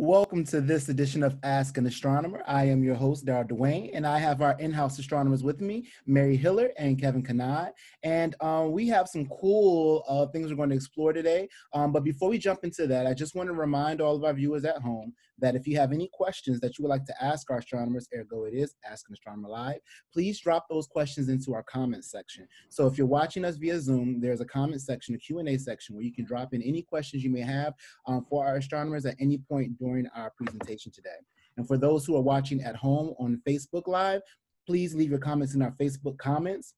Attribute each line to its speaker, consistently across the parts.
Speaker 1: Welcome to this edition of Ask an Astronomer. I am your host, Daryl Dwayne, and I have our in-house astronomers with me, Mary Hiller and Kevin Conod. And um, we have some cool uh, things we're going to explore today. Um, but before we jump into that, I just want to remind all of our viewers at home that if you have any questions that you would like to ask our astronomers, ergo it is Ask an Astronomer Live, please drop those questions into our comment section. So if you're watching us via Zoom, there's a comment section, a Q&A section where you can drop in any questions you may have um, for our astronomers at any point during our presentation today. And for those who are watching at home on Facebook Live, please leave your comments in our Facebook comments.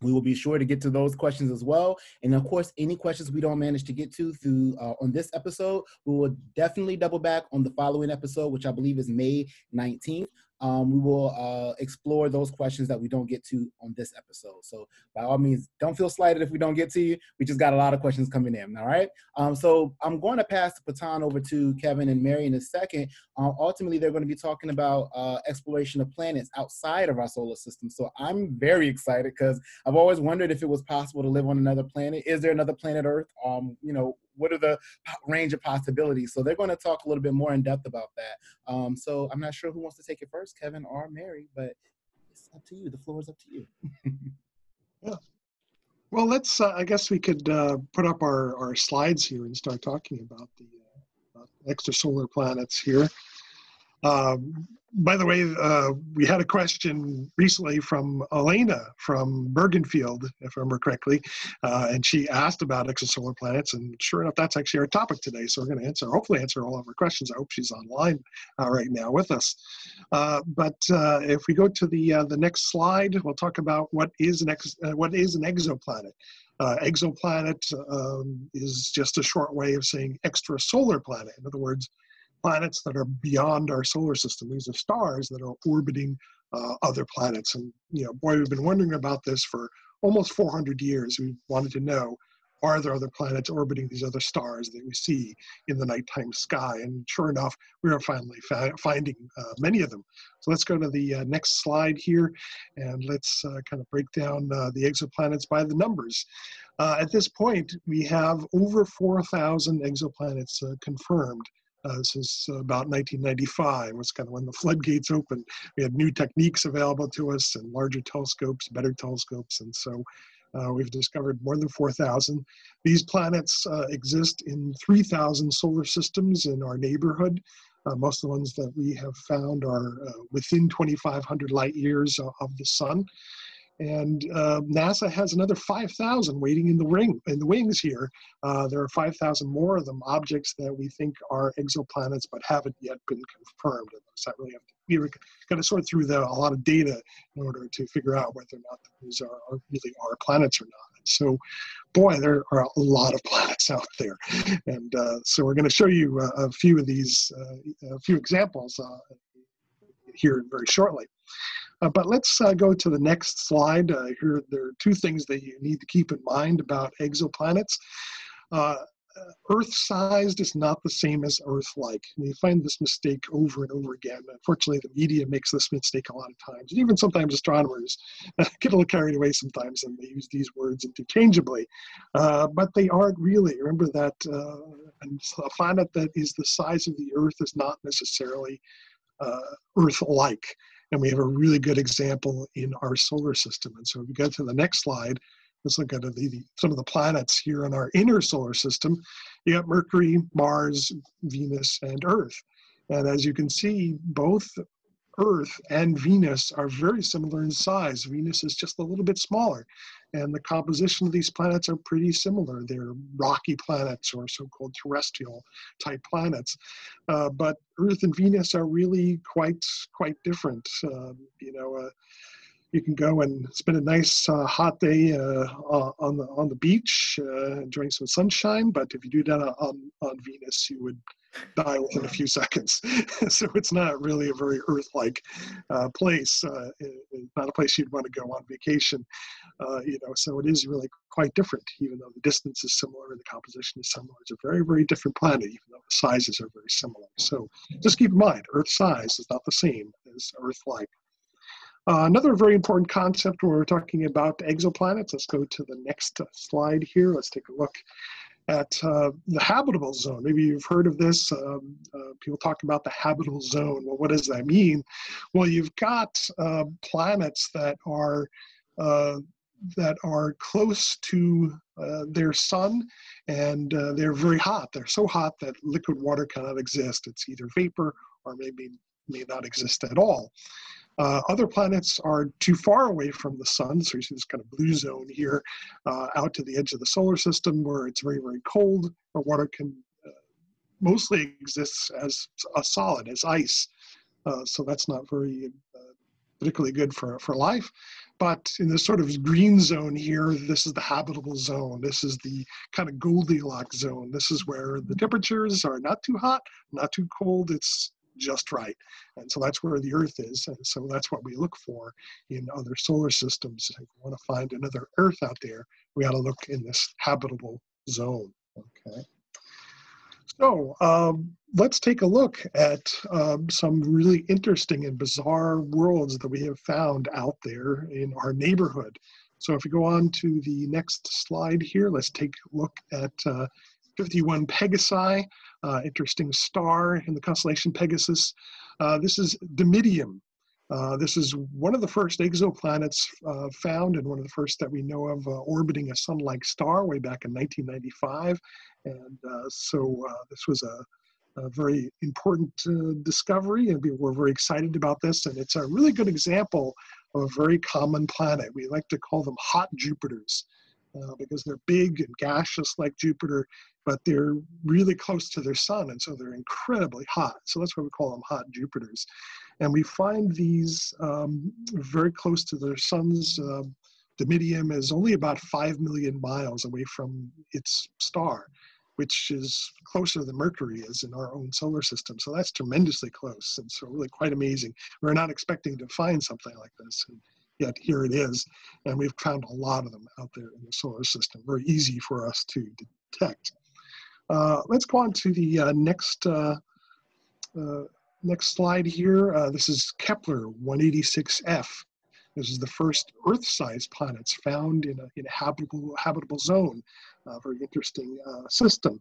Speaker 1: We will be sure to get to those questions as well. And of course, any questions we don't manage to get to through uh, on this episode, we will definitely double back on the following episode, which I believe is May 19th um, we will uh, explore those questions that we don't get to on this episode. So by all means, don't feel slighted if we don't get to you. We just got a lot of questions coming in. All right. Um, so I'm going to pass the baton over to Kevin and Mary in a second. Um, ultimately, they're going to be talking about uh, exploration of planets outside of our solar system. So I'm very excited because I've always wondered if it was possible to live on another planet. Is there another planet Earth? Um, you know, what are the range of possibilities? So they're going to talk a little bit more in depth about that. Um, so I'm not sure who wants to take it first, Kevin or Mary, but it's up to you. The floor is up to you.
Speaker 2: yeah. Well, let's. Uh, I guess we could uh, put up our, our slides here and start talking about the uh, extrasolar planets here. Um, by the way, uh, we had a question recently from Elena from Bergenfield, if I remember correctly, uh, and she asked about extrasolar planets. And sure enough, that's actually our topic today. So we're going to answer, hopefully, answer all of her questions. I hope she's online uh, right now with us. Uh, but uh, if we go to the uh, the next slide, we'll talk about what is an ex- what is an exoplanet. exoplanet um, is just a short way of saying extrasolar planet. In other words, planets that are beyond our solar system. These are stars that are orbiting uh, other planets. And, you know, boy, we've been wondering about this for almost 400 years. We wanted to know, are there other planets orbiting these other stars that we see in the nighttime sky? And sure enough, we are finally finding uh, many of them. So let's go to the uh, next slide here, and let's uh, kind of break down uh, the exoplanets by the numbers. Uh, at this point, we have over 4,000 exoplanets confirmed uh, since about 1995 was kind of when the floodgates opened. We had new techniques available to us and larger telescopes, better telescopes, and so uh, we've discovered more than 4,000. These planets uh, exist in 3,000 solar systems in our neighborhood. Uh, most of the ones that we have found are uh, within 2,500 light years of the sun and uh, NASA has another 5,000 waiting in the ring in the wings here. Uh, there are 5,000 more of them, objects that we think are exoplanets but haven't yet been confirmed. And so really have to, we got to sort through the, a lot of data in order to figure out whether or not these are, are really are planets or not. So, boy, there are a lot of planets out there, and uh, so we're going to show you a, a few of these, uh, a few examples uh, here very shortly. Uh, but let's uh, go to the next slide. Uh, here, there are two things that you need to keep in mind about exoplanets. Uh, uh, Earth-sized is not the same as Earth-like. You find this mistake over and over again. Unfortunately, the media makes this mistake a lot of times. And even sometimes astronomers get a little carried away sometimes and they use these words interchangeably. Uh, but they aren't really. Remember that a planet that is the size of the Earth is not necessarily Earth-like. And we have a really good example in our solar system. And so if we go to the next slide, let's look at the, some of the planets here in our inner solar system. You got Mercury, Mars, Venus, and Earth. And as you can see, both Earth and Venus are very similar in size. Venus is just a little bit smaller, and the composition of these planets are pretty similar. They're rocky planets or so-called terrestrial type planets, uh, but Earth and Venus are really quite quite different. Uh, you know. Uh, you can go and spend a nice uh, hot day uh, on the on the beach, uh, enjoying some sunshine. But if you do that on on Venus, you would die within a few seconds. so it's not really a very Earth-like uh, place. Uh, not a place you'd want to go on vacation. Uh, you know, so it is really quite different, even though the distance is similar and the composition is similar. It's a very, very different planet, even though the sizes are very similar. So just keep in mind, Earth size is not the same as Earth-like. Uh, another very important concept when we're talking about exoplanets, let's go to the next slide here. Let's take a look at uh, the habitable zone. Maybe you've heard of this. Um, uh, people talk about the habitable zone. Well, what does that mean? Well, you've got uh, planets that are uh, that are close to uh, their sun, and uh, they're very hot. They're so hot that liquid water cannot exist. It's either vapor or maybe may not exist at all. Uh, other planets are too far away from the sun, so you see this kind of blue zone here uh, out to the edge of the solar system where it's very, very cold, where water can uh, mostly exists as a solid, as ice. Uh, so that's not very uh, particularly good for, for life. But in this sort of green zone here, this is the habitable zone. This is the kind of Goldilocks zone. This is where the temperatures are not too hot, not too cold. It's just right. And so that's where the Earth is. And so that's what we look for in other solar systems. If we want to find another Earth out there, we got to look in this habitable zone. Okay. So um, let's take a look at um, some really interesting and bizarre worlds that we have found out there in our neighborhood. So if we go on to the next slide here, let's take a look at uh, 51 Pegasi, uh, interesting star in the constellation Pegasus. Uh, this is Dimidium. Uh, this is one of the first exoplanets uh, found and one of the first that we know of uh, orbiting a sun-like star way back in 1995. And uh, so this was a, a very important discovery and we were very excited about this. And it's a really good example of a very common planet. We like to call them hot Jupiters. Uh, because they're big and gaseous like Jupiter, but they're really close to their sun, and so they're incredibly hot. So that's why we call them hot Jupiters. And we find these um, very close to their suns. Uh, Dimidium is only about 5 million miles away from its star, which is closer than Mercury is in our own solar system. So that's tremendously close, and so really quite amazing. We're not expecting to find something like this. And, yet here it is. And we've found a lot of them out there in the solar system, very easy for us to detect. Uh, let's go on to the uh, next, uh, uh next slide here. Uh, this is Kepler 186f. This is the first Earth-sized planets found in a, in a habitable, habitable zone. Uh, very interesting uh, system.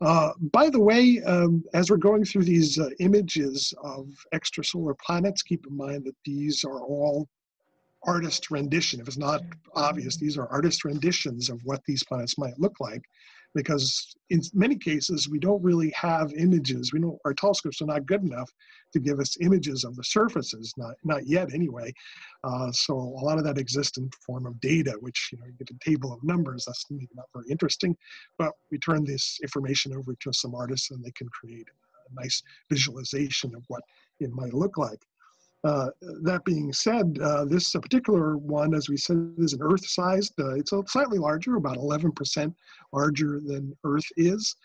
Speaker 2: Uh, by the way, um, as we're going through these uh, images of extrasolar planets, keep in mind that these are all artist rendition. If it's not obvious, these are artist renditions of what these planets might look like, because in many cases we don't really have images. We know our telescopes are not good enough to give us images of the surfaces, not not yet anyway. Uh, so a lot of that exists in form of data, which you know you get a table of numbers. That's not very interesting, but we turn this information over to some artists and they can create a nice visualization of what it might look like. Uh, that being said, uh, this particular one, as we said, is an Earth-sized. Uh, it's a slightly larger, about 11% larger than Earth is.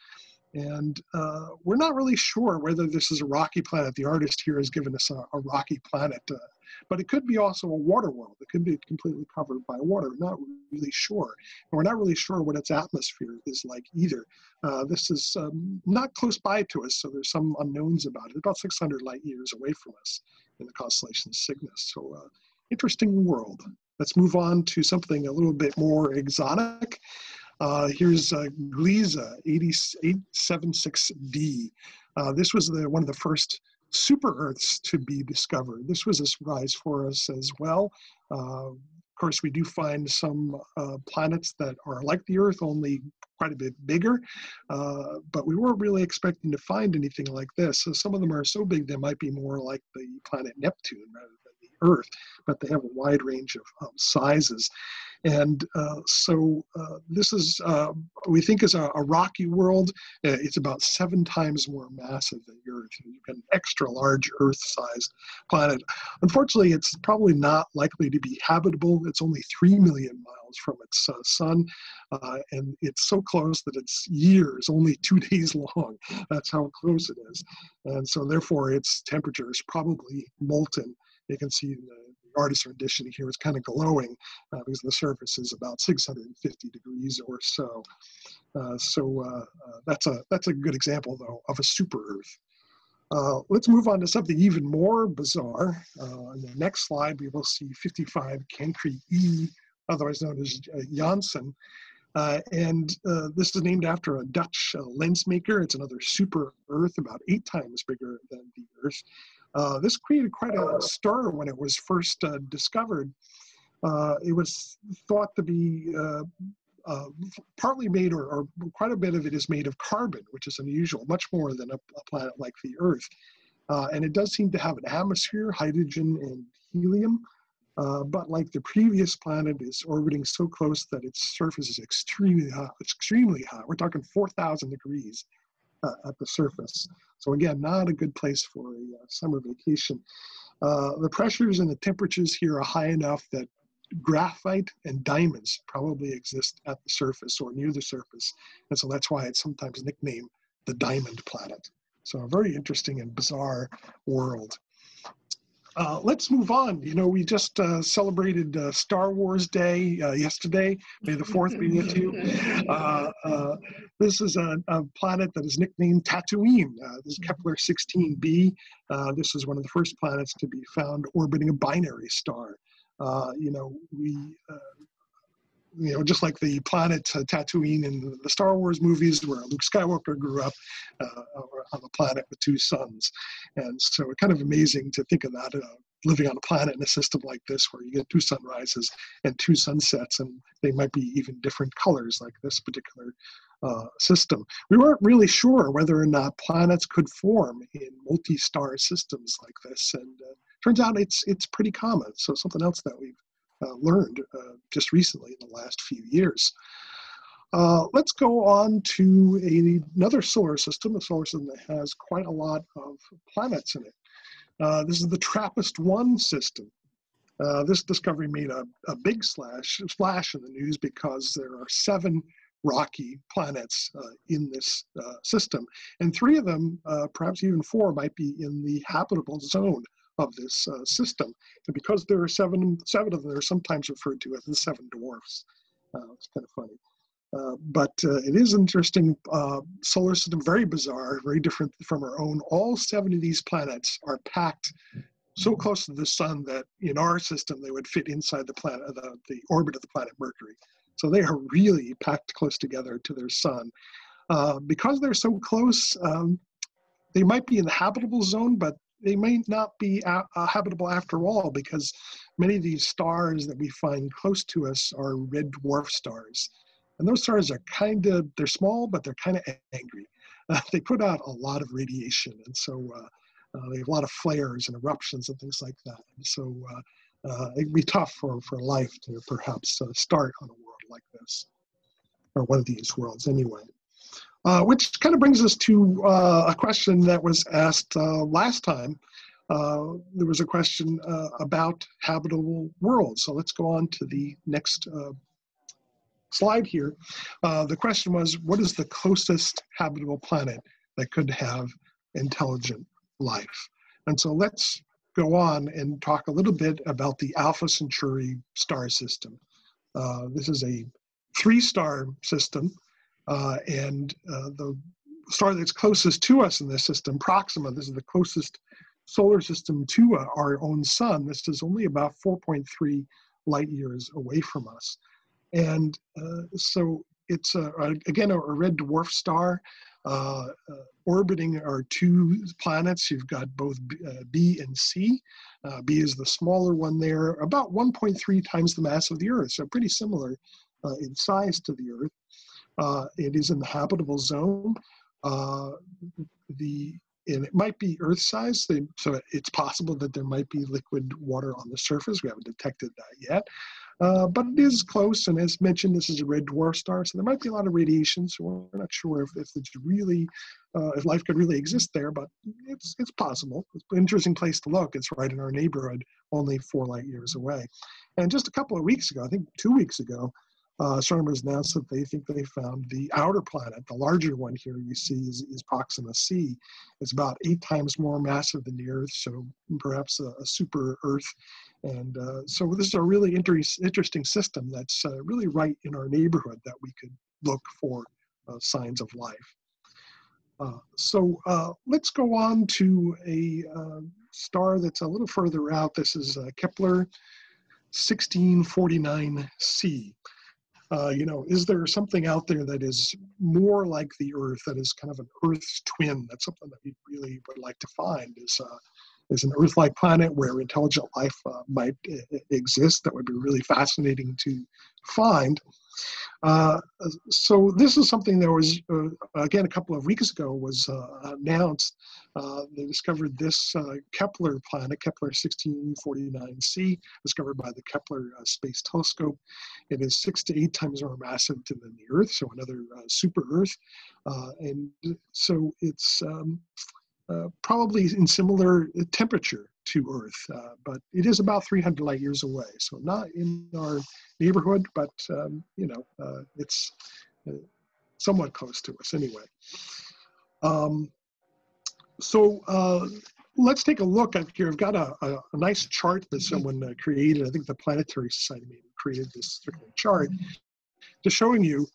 Speaker 2: And uh, we're not really sure whether this is a rocky planet. The artist here has given us a, a rocky planet, uh, but it could be also a water world. It could be completely covered by water. Not really sure. And we're not really sure what its atmosphere is like either. Uh, this is um, not close by to us, so there's some unknowns about it. About 600 light years away from us in the constellation Cygnus. So uh, interesting world. Let's move on to something a little bit more exotic. Uh, here's uh, Gliese 876d. Uh, this was the, one of the first super Earths to be discovered. This was a surprise for us as well. Uh, of course, we do find some uh, planets that are like the Earth, only quite a bit bigger, uh, but we weren't really expecting to find anything like this. So some of them are so big they might be more like the planet Neptune rather Earth, but they have a wide range of um, sizes. And uh, so uh, this is, uh, we think is a, a rocky world. Uh, it's about seven times more massive than Earth. You've got An extra large Earth-sized planet. Unfortunately, it's probably not likely to be habitable. It's only three million miles from its uh, sun, uh, and it's so close that it's years, only two days long. That's how close it is. And so therefore, its temperature is probably molten. You can see the artist rendition here is kind of glowing uh, because the surface is about 650 degrees or so. Uh, so uh, uh, that's a that's a good example though of a super Earth. Uh, let's move on to something even more bizarre. on the next slide, we will see 55 Cancri E, otherwise known as Janssen. Uh, and uh, this is named after a Dutch uh, lens maker. It's another super Earth, about eight times bigger than the Earth. Uh, this created quite a stir when it was first uh, discovered. Uh, it was thought to be partly made, or, or, quite a bit of it is made of carbon, which is unusual, much more than a, a planet like the Earth. and it does seem to have an atmosphere, hydrogen and helium. Uh, but like the previous planet is orbiting so close that its surface is extremely hot, extremely hot. We're talking 4,000 degrees uh, at the surface. So again, not a good place for a uh, summer vacation. Uh, the pressures and the temperatures here are high enough that graphite and diamonds probably exist at the surface or near the surface. And so that's why it's sometimes nicknamed the diamond planet. So a very interesting and bizarre world. Uh, let's move on. You know, we just uh, celebrated uh, Star Wars Day uh, yesterday. May the 4th be with you. Uh, uh, this is a, a, planet that is nicknamed Tatooine. this is Kepler 16b. this is one of the first planets to be found orbiting a binary star. you know, we you know, just like the planet uh, Tatooine in the Star Wars movies, where Luke Skywalker grew up uh, on a planet with two suns, and so it's kind of amazing to think of that uh, living on a planet in a system like this, where you get two sunrises and two sunsets, and they might be even different colors, like this particular uh, system. We weren't really sure whether or not planets could form in multi-star systems like this, and uh, turns out it's it's pretty common. So something else that we've learned uh, just recently in the last few years. Uh, let's go on to a, another solar system, a solar system that has quite a lot of planets in it. Uh, this is the TRAPPIST-1 system. Uh, this discovery made a, a big slash, splash in the news because there are seven rocky planets uh, in this uh, system. And three of them, uh, perhaps even four, might be in the habitable zone of this uh, system. And because there are seven, seven of them, they're sometimes referred to as the seven dwarfs. Uh, it's kind of funny. Uh, but uh, it is interesting uh, solar system, very bizarre, very different from our own. All seven of these planets are packed so close to the sun that in our system they would fit inside the planet, the, the orbit of the planet Mercury. So they are really packed close together to their sun. Uh, because they're so close, um, they might be in the habitable zone, but they may not be uh, habitable after all because many of these stars that we find close to us are red dwarf stars. And those stars are kind of, they're small, but they're kind of angry. Uh, they put out a lot of radiation. And so uh, uh, they have a lot of flares and eruptions and things like that. And so uh, it'd be tough for, for life to perhaps start on a world like this, or one of these worlds anyway. Uh, which kind of brings us to uh, a question that was asked uh, last time. Uh, there was a question uh, about habitable worlds. So let's go on to the next uh, slide here. the question was, what is the closest habitable planet that could have intelligent life? And so let's go on and talk a little bit about the Alpha Centauri star system. this is a three-star system uh, and uh, the star that's closest to us in this system, Proxima, this is the closest solar system to uh, our own sun. This is only about 4.3 light years away from us. And uh, so it's, a, again, a, red dwarf star. Uh, uh, orbiting our two planets. You've got both B, and C. B is the smaller one there, about 1.3 times the mass of the Earth, so pretty similar in size to the Earth. Uh, it is in the habitable zone. Uh, the and it might be Earth size, so it's possible that there might be liquid water on the surface. We haven't detected that yet. Uh, but it is close, and as mentioned, this is a red dwarf star, so there might be a lot of radiation. So we're not sure if, if it's really, uh, if life could really exist there, but it's it's possible. It's an interesting place to look. It's right in our neighborhood, only four light years away. And just a couple of weeks ago, I think two weeks ago, uh, astronomers announced that they think they found the outer planet, the larger one here you see is, is Proxima c. It's about eight times more massive than the Earth, so perhaps a, a super Earth. And uh, so this is a really inter interesting system that's uh, really right in our neighborhood that we could look for uh, signs of life. Uh, so uh, let's go on to a star that's a little further out. This is Kepler 1649c. Uh, you know, is there something out there that is more like the Earth, that is kind of an Earth's twin? That's something that we really would like to find. Is uh, is an Earth-like planet where intelligent life uh, might exist? That would be really fascinating to find. Uh, so this is something that was uh, again a couple of weeks ago was uh, announced. Uh, they discovered this uh, Kepler planet, Kepler 1649c, discovered by the Kepler uh, Space Telescope. It is six to eight times more massive than the Earth, so another super Earth, and so it's um, probably in similar temperature to Earth, uh, but it is about 300 light years away. So not in our neighborhood, but um, you know, uh, it's uh, somewhat close to us anyway. Um, so uh, let's take a look at here. I've got a, a, a nice chart that someone uh, created. I think the Planetary Society created this chart, just showing you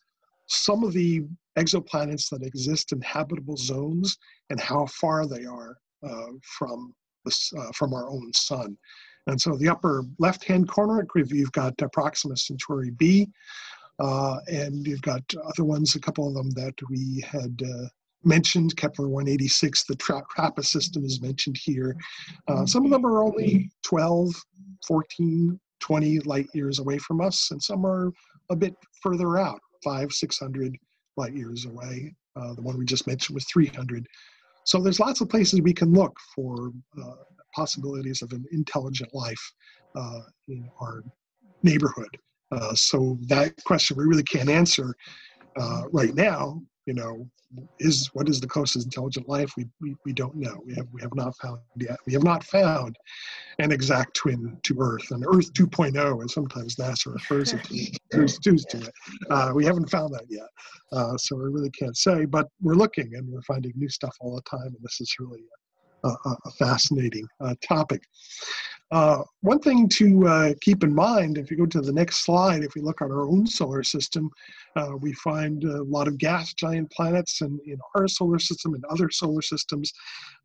Speaker 2: some of the exoplanets that exist in habitable zones and how far they are uh, from uh, from our own sun. And so the upper left-hand corner, you've got Proxima Centauri b, uh, and you've got other ones, a couple of them that we had uh, mentioned, Kepler 186, the Tra TRAPPIST system is mentioned here. Uh, some of them are only 12, 14, 20 light years away from us, and some are a bit further out, five, 600 light years away. Uh, the one we just mentioned was 300. So there's lots of places we can look for uh, possibilities of an intelligent life uh, in our neighborhood. Uh, so that question we really can't answer uh, right now. You know, is what is the closest intelligent life? We, we, we don't know. We have we have not found yet. We have not found an exact twin to Earth, and Earth 2.0, as sometimes NASA refers it to, refers to it. Uh, we haven't found that yet, uh, so we really can't say. But we're looking, and we're finding new stuff all the time, and this is really a, a, a fascinating uh, topic. Uh, one thing to uh, keep in mind, if you go to the next slide, if we look at our own solar system, uh, we find a lot of gas giant planets in, in our solar system and other solar systems.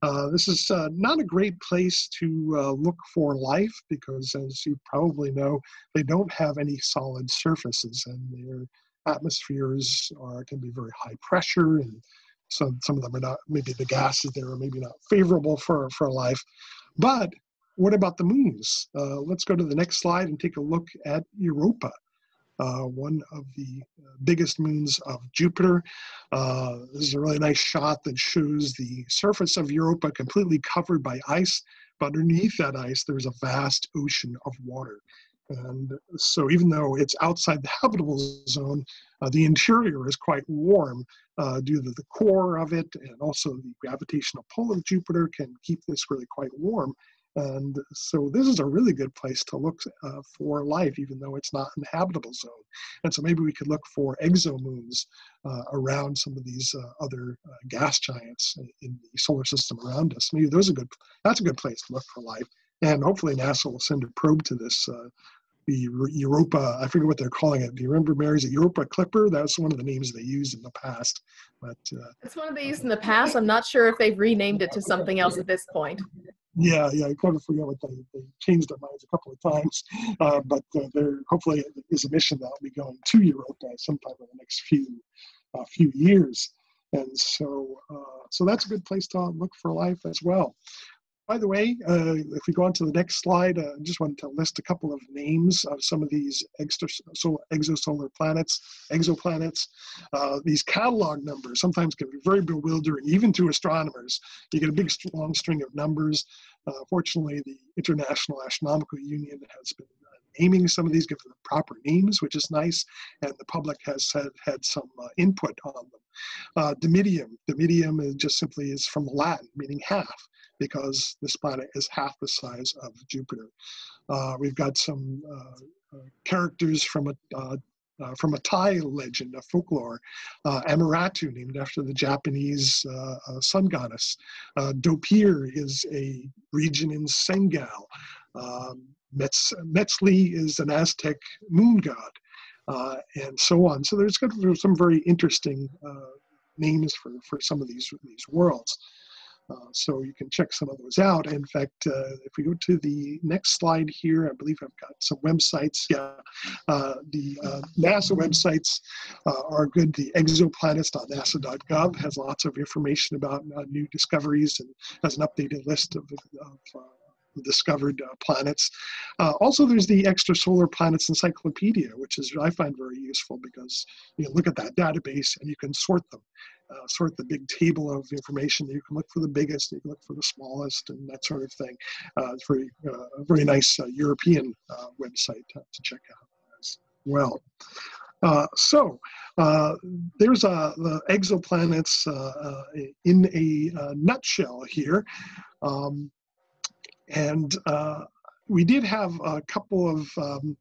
Speaker 2: Uh, this is uh, not a great place to uh, look for life because, as you probably know, they don't have any solid surfaces and their atmospheres are, can be very high pressure and some, some of them are not, maybe the gases there are maybe not favorable for, for life. But what about the moons? Uh, let's go to the next slide and take a look at Europa. Uh, one of the uh, biggest moons of Jupiter. Uh, this is a really nice shot that shows the surface of Europa completely covered by ice, but underneath that ice, there's a vast ocean of water. And so, even though it's outside the habitable zone, uh, the interior is quite warm uh, due to the core of it, and also the gravitational pull of Jupiter can keep this really quite warm. And so this is a really good place to look uh, for life, even though it's not an habitable zone. And so maybe we could look for exomoons uh, around some of these uh, other uh, gas giants in the solar system around us. Maybe those are good. That's a good place to look for life. And hopefully NASA will send a probe to this. Uh, the Europa, I forget what they're calling it. Do you remember, Mary? Is it Europa Clipper? That's one of the names they used in the past. But
Speaker 3: uh, it's one of they used in the past. I'm not sure if they've renamed it to something else at this point.
Speaker 2: Yeah, yeah, I kind of forget what they, they changed their minds a couple of times, uh, but uh, there hopefully is a mission that will be going to Europa sometime in the next few uh, few years, and so uh, so that's a good place to look for life as well. By the way, uh, if we go on to the next slide, uh, I just wanted to list a couple of names of some of these extrasolar, exosolar planets, exoplanets. Uh, these catalog numbers sometimes can be very bewildering, even to astronomers. You get a big long string of numbers. Uh, fortunately, the International Astronomical Union has been uh, naming some of these, giving them proper names, which is nice, and the public has had, had some uh, input on them. Uh, Dimidium, Dimidium is just simply is from Latin, meaning half because this planet is half the size of Jupiter. Uh, we've got some uh, uh characters from a uh, uh, from a Thai legend, a folklore, uh, Amaratu, named after the Japanese uh, uh sun goddess. Dopir is a region in Senegal. Um, Metz, Metzli is an Aztec moon god, and so on. So there's, some very interesting names for, for some of these, these worlds. Uh, so you can check some of those out. In fact, uh, if we go to the next slide here, I believe I've got some websites. Yeah, uh, the uh, NASA websites uh, are good. The exoplanets.nasa.gov has lots of information about new discoveries and has an updated list of, of discovered uh, planets. Uh, also, there's the Extrasolar Planets Encyclopedia, which is I find very useful because you look at that database and you can sort them, uh, sort the big table of information. You can look for the biggest, you can look for the smallest, and that sort of thing. Uh, it's very uh, a very nice uh, European website to, check out as well. Uh, so uh, there's uh, the exoplanets in a nutshell here. Um, and uh, we did have a couple of um,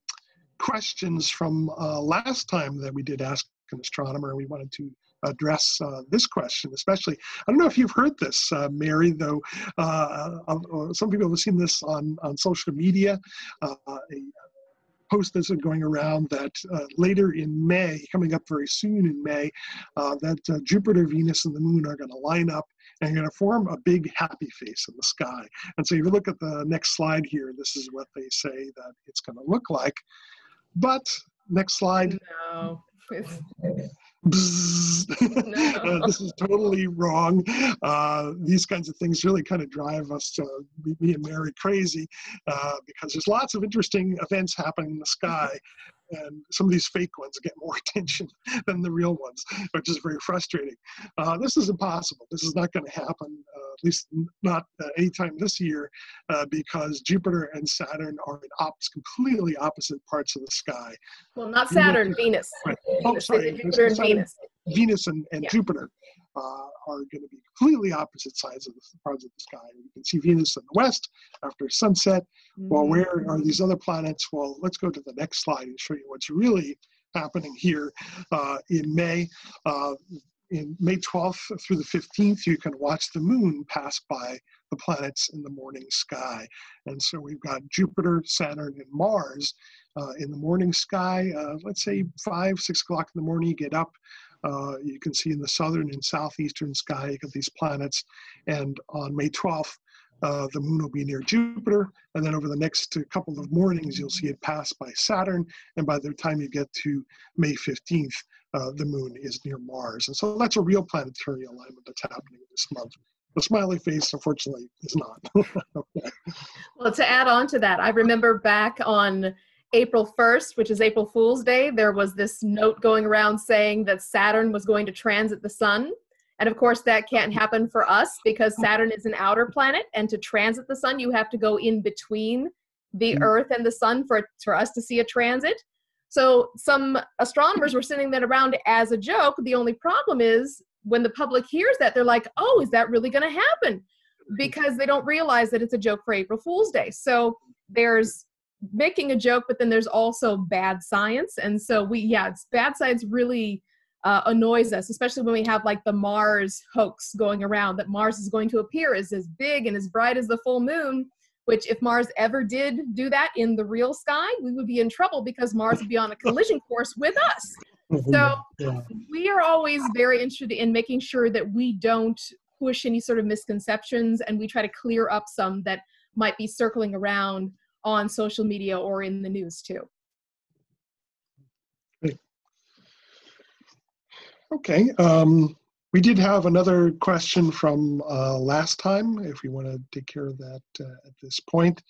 Speaker 2: questions from uh, last time that we did ask an astronomer. We wanted to address uh, this question, especially. I don't know if you've heard this, uh, Mary, though. Uh, uh, some people have seen this on, on social media. a post that's going around that later in May, coming up very soon in May, that Jupiter, Venus, and the Moon are going to line up and going to form a big happy face in the sky. And so if you look at the next slide here, this is what they say that it's going to look like. But next slide.
Speaker 3: No.
Speaker 2: no. uh, this is totally wrong. Uh, these kinds of things really kind of drive us, uh, me and Mary, crazy uh, because there's lots of interesting events happening in the sky and some of these fake ones get more attention than the real ones, which is very frustrating. Uh, this is impossible. This is not going to happen, uh, at least not uh, anytime this year, uh, because Jupiter and Saturn are in op- completely opposite parts of the sky.
Speaker 3: Well, not Saturn, Venus.
Speaker 2: Right. Oh, sorry.
Speaker 3: Jupiter and Venus.
Speaker 2: Venus and, and yeah. Jupiter uh, are going to be completely opposite sides of the parts of the sky. You can see Venus in the west after sunset. Mm-hmm. Well, where are these other planets? Well, let's go to the next slide and show you what's really happening here uh, in May. Uh, in May 12th through the 15th, you can watch the moon pass by the planets in the morning sky. And so we've got Jupiter, Saturn, and Mars uh, in the morning sky. Uh, let's say five, six o'clock in the morning, you get up, uh, you can see in the southern and southeastern sky, you these planets. And on May 12th, uh, the moon will be near Jupiter. And then over the next couple of mornings, you'll see it pass by Saturn. And by the time you get to May 15th, uh, the moon is near Mars. And so that's a real planetary alignment that's happening this month. The smiley face, unfortunately, is not.
Speaker 3: okay. Well, to add on to that, I remember back on April 1st, which is April Fool's Day, there was this note going around saying that Saturn was going to transit the sun. And of course, that can't happen for us because Saturn is an outer planet. And to transit the sun, you have to go in between the mm. Earth and the sun for, for us to see a transit. So some astronomers were sending that around as a joke. The only problem is when the public hears that, they're like, oh, is that really going to happen? Because they don't realize that it's a joke for April Fool's Day. So there's making a joke, but then there's also bad science. And so we, yeah, it's bad science really uh, annoys us, especially when we have like the Mars hoax going around that Mars is going to appear as as big and as bright as the full moon. Which, if Mars ever did do that in the real sky, we would be in trouble because Mars would be on a collision course with us. So yeah. we are always very interested in making sure that we don't push any sort of misconceptions and we try to clear up some that might be circling around on social media or in the news too.
Speaker 2: Okay. Um, we did have another question from uh, last time, if we want to take care of that uh, at this point.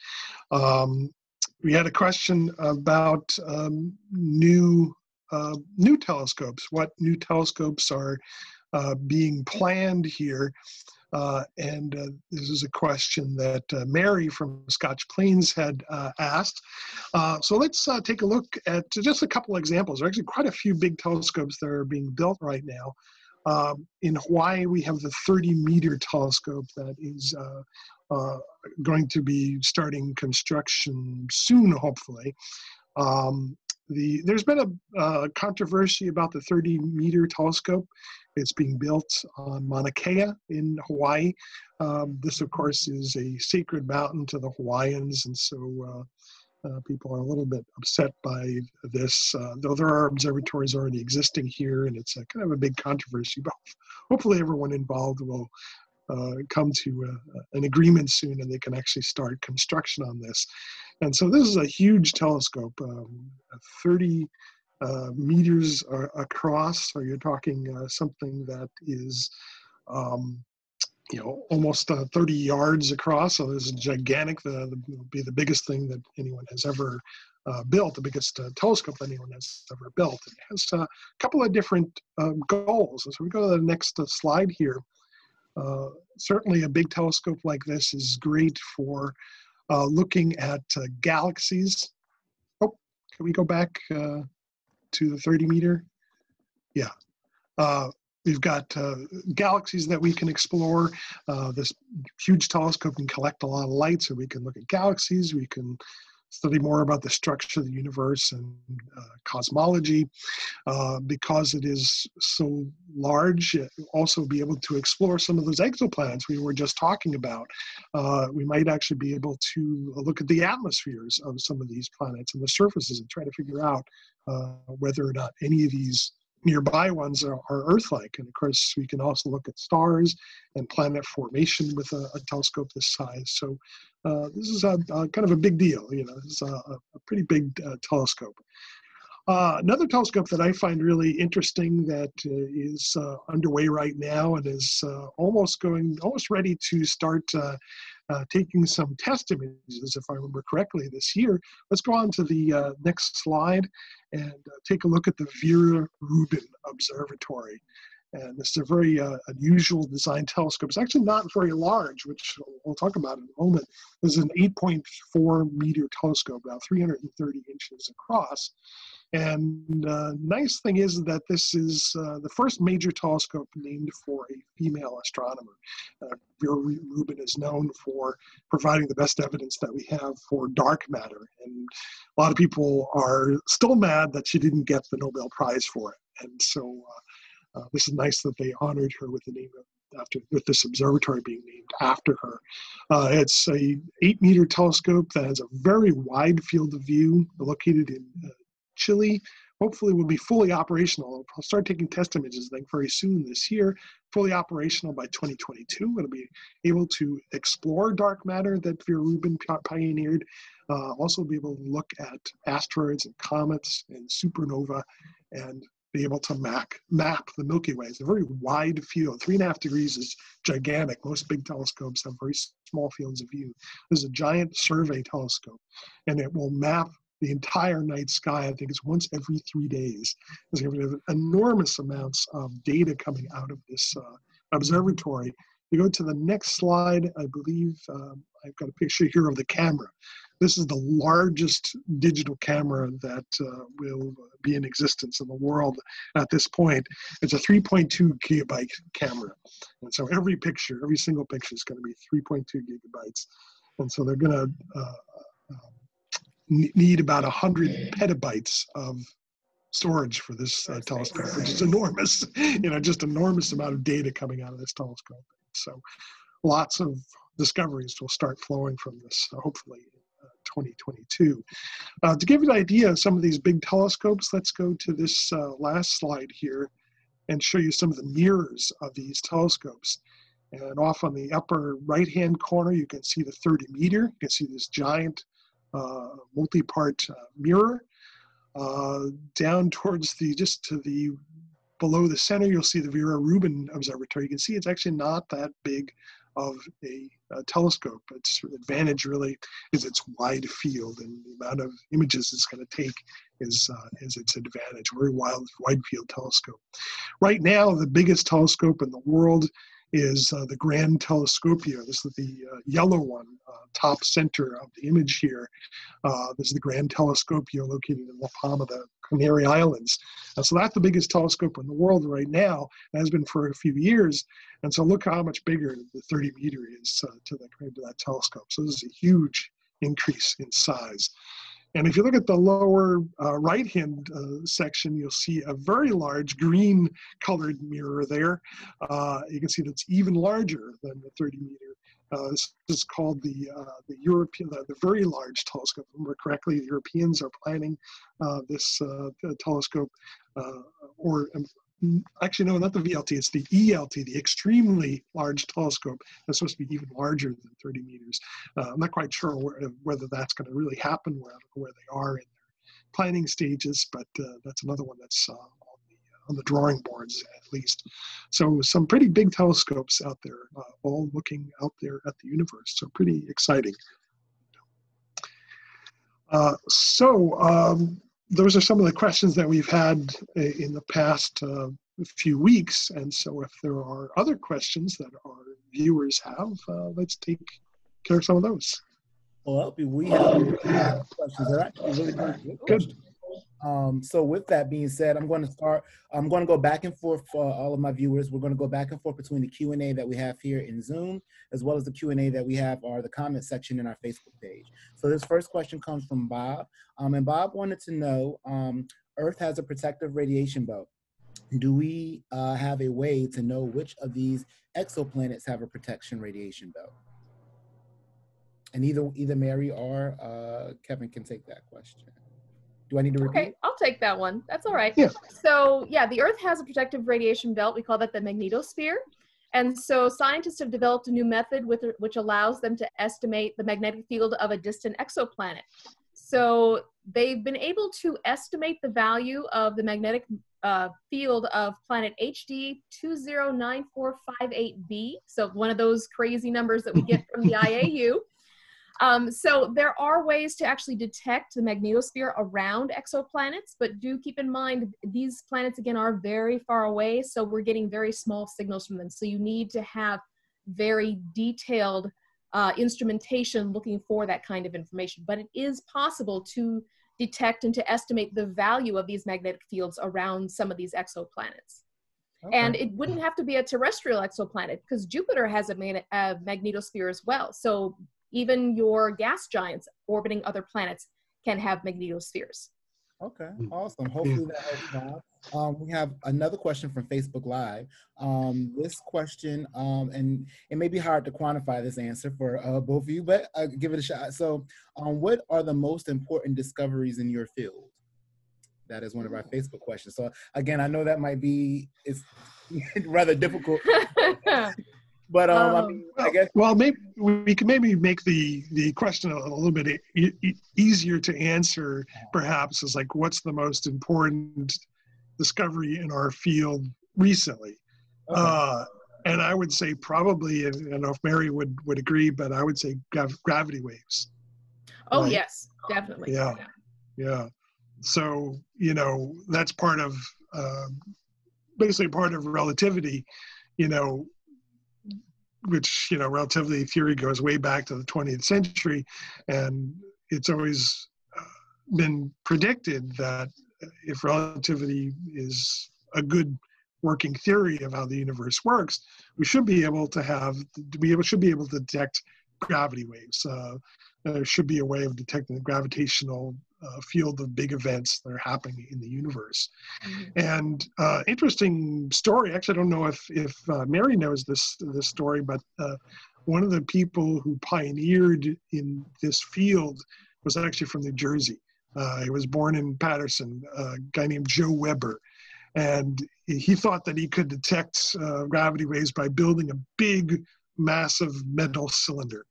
Speaker 2: Um, we had a question about um, new uh, new telescopes. What new telescopes are uh, being planned here? Uh, and uh, this is a question that uh, Mary from Scotch Plains had uh, asked. Uh, so let's uh, take a look at just a couple examples. There are actually quite a few big telescopes that are being built right now. Um, in Hawaii, we have the 30 meter telescope that is going to be starting construction soon, hopefully. Um, the, there's been a controversy about the 30 meter telescope. It's being built on Mauna Kea in Hawaii. Um, this, of course, is a sacred mountain to the Hawaiians, and so uh, uh, people are a little bit upset by this. Uh, though there are observatories already existing here, and it's a kind of a big controversy. But hopefully, everyone involved will uh, come to uh, an agreement soon and they can actually start construction on this. And so this is a huge telescope, um, 30 uh, meters across. So you're talking uh, something that is, um, you know, almost uh, 30 yards across. So this is gigantic. The, the be the biggest thing that anyone has ever uh, built, the biggest uh, telescope anyone has ever built. It has a couple of different um, goals. So we go to the next uh, slide here. Uh, certainly, a big telescope like this is great for uh, looking at uh, galaxies. Oh, can we go back to the 30 meter? Yeah. We've got uh, galaxies that we can explore. Uh, this huge telescope can collect a lot of light, so we can look at galaxies. We can study more about the structure of the universe and uh, cosmology. Uh, because it is so large, also be able to explore some of those exoplanets we were just talking about. Uh, we might actually be able to look at the atmospheres of some of these planets and the surfaces and try to figure out uh, whether or not any of these nearby ones are, are Earth-like. And of course, we can also look at stars and planet formation with a, a telescope this size. So uh, this is a, a, kind of a big deal. You know, it's a, a pretty big uh, telescope. Uh, another telescope that I find really interesting that uh, is uh, underway right now and is uh, almost going, almost ready to start uh, uh, taking some test images, if I remember correctly, this year. Let's go on to the next slide and take a look at the Vera Rubin Observatory. And this is a very uh, unusual design telescope. It's actually not very large, which we'll talk about in a moment. This is an 8.4 meter telescope, about 330 inches across. And uh, nice thing is that this is uh, the first major telescope named for a female astronomer. Uh, Vera Rubin is known for providing the best evidence that we have for dark matter. And a lot of people are still mad that she didn't get the Nobel Prize for it. And so uh, uh, this is nice that they honored her with the name of after with this observatory being named after her. Uh, it's a eight meter telescope that has a very wide field of view, located in uh, Chile. Hopefully, will be fully operational. I'll start taking test images, I think, very soon this year. Fully operational by 2022. It'll be able to explore dark matter that Vera Rubin pioneered. Uh, also, be able to look at asteroids and comets and supernova and be able to map, map the Milky Way. It's a very wide field. Three and a half degrees is gigantic. Most big telescopes have very small fields of view. This is a giant survey telescope, and it will map the entire night sky. I think it's once every three days. There's going to be enormous amounts of data coming out of this uh, observatory. You go to the next slide, I believe um, I've got a picture here of the camera. This is the largest digital camera that uh, will be in existence in the world at this point. It's a 3.2 gigabyte camera. And so every picture, every single picture is going to be 3.2 gigabytes. And so they're going to uh, uh, need about 100 petabytes of storage for this uh, telescope, which is enormous. you know, just enormous amount of data coming out of this telescope. So lots of discoveries will start flowing from this, hopefully 2022. Uh, to give you an idea of some of these big telescopes, let's go to this uh, last slide here and show you some of the mirrors of these telescopes. And off on the upper right-hand corner, you can see the 30 meter. You can see this giant uh, multi-part uh, mirror. Uh, down towards the, just to the, below the center, you'll see the Vera Rubin Observatory. You can see it's actually not that big of a, a, telescope. Its advantage really is its wide field and the amount of images it's going to take is, uh, is its advantage. Very wide, wide field telescope. Right now, the biggest telescope in the world is uh, the Gran Telescopio. This is the uh, yellow one, uh, top center of the image here. Uh, this is the Gran Telescopio located in La Palma, the Canary Islands. Uh, so that's the biggest telescope in the world right now. It has been for a few years. And so look how much bigger the 30 meter is uh, to, the, to that telescope. So this is a huge increase in size. And if you look at the lower uh, right-hand uh, section, you'll see a very large green colored mirror there. Uh, you can see that's even larger than the 30 meter. Uh, this is called the uh, the European, the, the, very large telescope. Remember correctly, the Europeans are planning uh, this telescope, or um, actually no, not the VLT. It's the ELT, the extremely large telescope. That's supposed to be even larger than 30 meters. Uh, I'm not quite sure where, whether that's going to really happen, where where they are in their planning stages, but uh, that's another one that's uh, on the on the drawing boards at least. So some pretty big telescopes out there, uh, all looking out there at the universe. So pretty exciting. Uh, so um, those are some of the questions that we've had in the past uh, few weeks. And so if there are other questions that our viewers have, uh, let's take care of some of those.
Speaker 1: Well, we have questions that are really good. good. Um, so with that being said, I'm going to start. I'm going to go back and forth for all of my viewers. We're going to go back and forth between the Q and A that we have here in Zoom, as well as the Q and A that we have or the comment section in our Facebook page. So this first question comes from Bob, um, and Bob wanted to know: um, Earth has a protective radiation belt. Do we uh, have a way to know which of these exoplanets have a protection radiation belt? And either either Mary or uh, Kevin can take that question. Do I need to repeat?
Speaker 3: Okay, I'll take that one. That's all right.
Speaker 2: Yeah.
Speaker 3: So, yeah, the Earth has a protective radiation belt. We call that the magnetosphere. And so scientists have developed a new method with, which allows them to estimate the magnetic field of a distant exoplanet. So they've been able to estimate the value of the magnetic uh, field of planet HD 209458b. So one of those crazy numbers that we get from the IAU. Um, so there are ways to actually detect the magnetosphere around exoplanets, but do keep in mind these planets again are very far away, so we're getting very small signals from them. So you need to have very detailed uh, instrumentation looking for that kind of information. But it is possible to detect and to estimate the value of these magnetic fields around some of these exoplanets. Okay. And it wouldn't have to be a terrestrial exoplanet because Jupiter has a, a magnetosphere as well. So even your gas giants orbiting other planets can have magnetospheres.
Speaker 1: Okay, hmm. awesome. Hopefully that helps Um, we have another question from Facebook Live. Um, this question, um, and it may be hard to quantify this answer for uh, both of you, but I'll give it a shot. So, um, what are the most important discoveries in your field? That is one of our Facebook questions. So, again, I know that might be it's rather difficult But um, I, oh. mean, I guess.
Speaker 2: Well, maybe we can maybe make the the question a, little bit e- e- easier to answer. Perhaps is like, what's the most important discovery in our field recently? Okay. Uh, and I would say probably, I don't know if Mary would would agree, but I would say grav- gravity waves.
Speaker 3: Oh right? yes, definitely.
Speaker 2: Yeah, yeah. So you know that's part of uh, basically part of relativity. You know, which you know relativity theory goes way back to the 20th century and it's always uh, been predicted that if relativity is a good working theory of how the universe works we should be able to have we should be able to detect gravity waves. Uh, there should be a way of detecting the gravitational uh, field of big events that are happening in the universe. Mm-hmm. And uh, interesting story. Actually, I don't know if if uh, Mary knows this this story, but uh, one of the people who pioneered in this field was actually from New Jersey. Uh, he was born in Paterson. a guy named Joe Weber. And he thought that he could detect uh, gravity waves by building a big, massive metal cylinder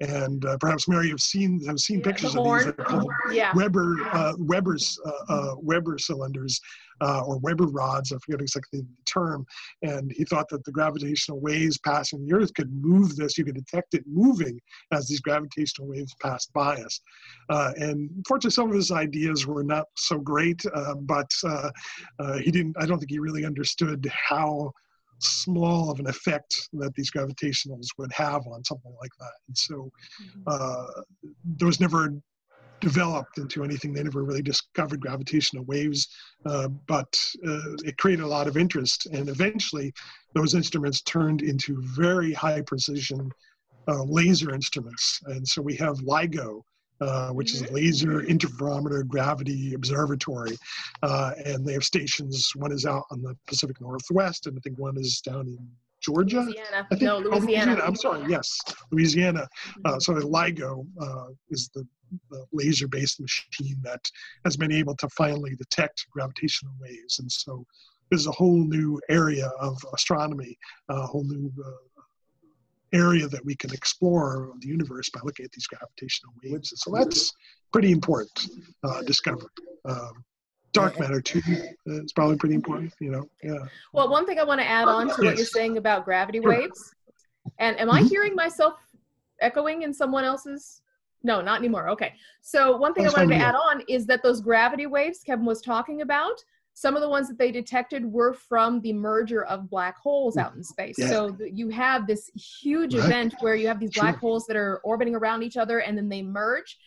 Speaker 2: and uh, perhaps Mary have seen have seen
Speaker 3: yeah,
Speaker 2: pictures
Speaker 3: the
Speaker 2: of these. They're
Speaker 3: called yeah.
Speaker 2: Weber uh, Weber's uh, uh, Weber cylinders uh, or Weber rods. I forget exactly the term. And he thought that the gravitational waves passing the Earth could move this. You could detect it moving as these gravitational waves passed by us. Uh, and fortunately, some of his ideas were not so great. but he didn't. I don't think he really understood how small of an effect that these gravitationals would have on something like that. And so mm-hmm. uh, those never developed into anything. They never really discovered gravitational waves, uh, but uh, it created a lot of interest. And eventually, those instruments turned into very high precision uh, laser instruments. And so we have LIGO, uh, which is a mm-hmm. laser interferometer gravity observatory. Uh, and they have stations. One is out on the Pacific Northwest, and I think one is down in Georgia.
Speaker 3: Louisiana.
Speaker 2: I think,
Speaker 3: no, Louisiana. Oh, Louisiana.
Speaker 2: I'm sorry. Yes, Louisiana. Uh, mm-hmm. so LIGO uh, is the, the laser-based machine that has been able to finally detect gravitational waves, and so this is a whole new area of astronomy, a whole new uh, area that we can explore of the universe by looking at these gravitational waves. And So that's pretty important uh, discovery. Um, dark matter too is probably pretty important. You know, yeah.
Speaker 3: Well, one thing I want to add on to what you're saying about gravity
Speaker 2: Sure.
Speaker 3: waves, and am I
Speaker 2: Mhm.
Speaker 3: hearing myself echoing in someone else's? No, not anymore. Okay. So one thing
Speaker 2: That's
Speaker 3: I wanted to add on is that those gravity waves Kevin was talking about, some of the ones that they detected were from the merger of black holes out in space.
Speaker 2: Yeah.
Speaker 3: So you have this huge
Speaker 2: Right.
Speaker 3: event where you have these black
Speaker 2: Sure.
Speaker 3: holes that are orbiting around each other and then they merge.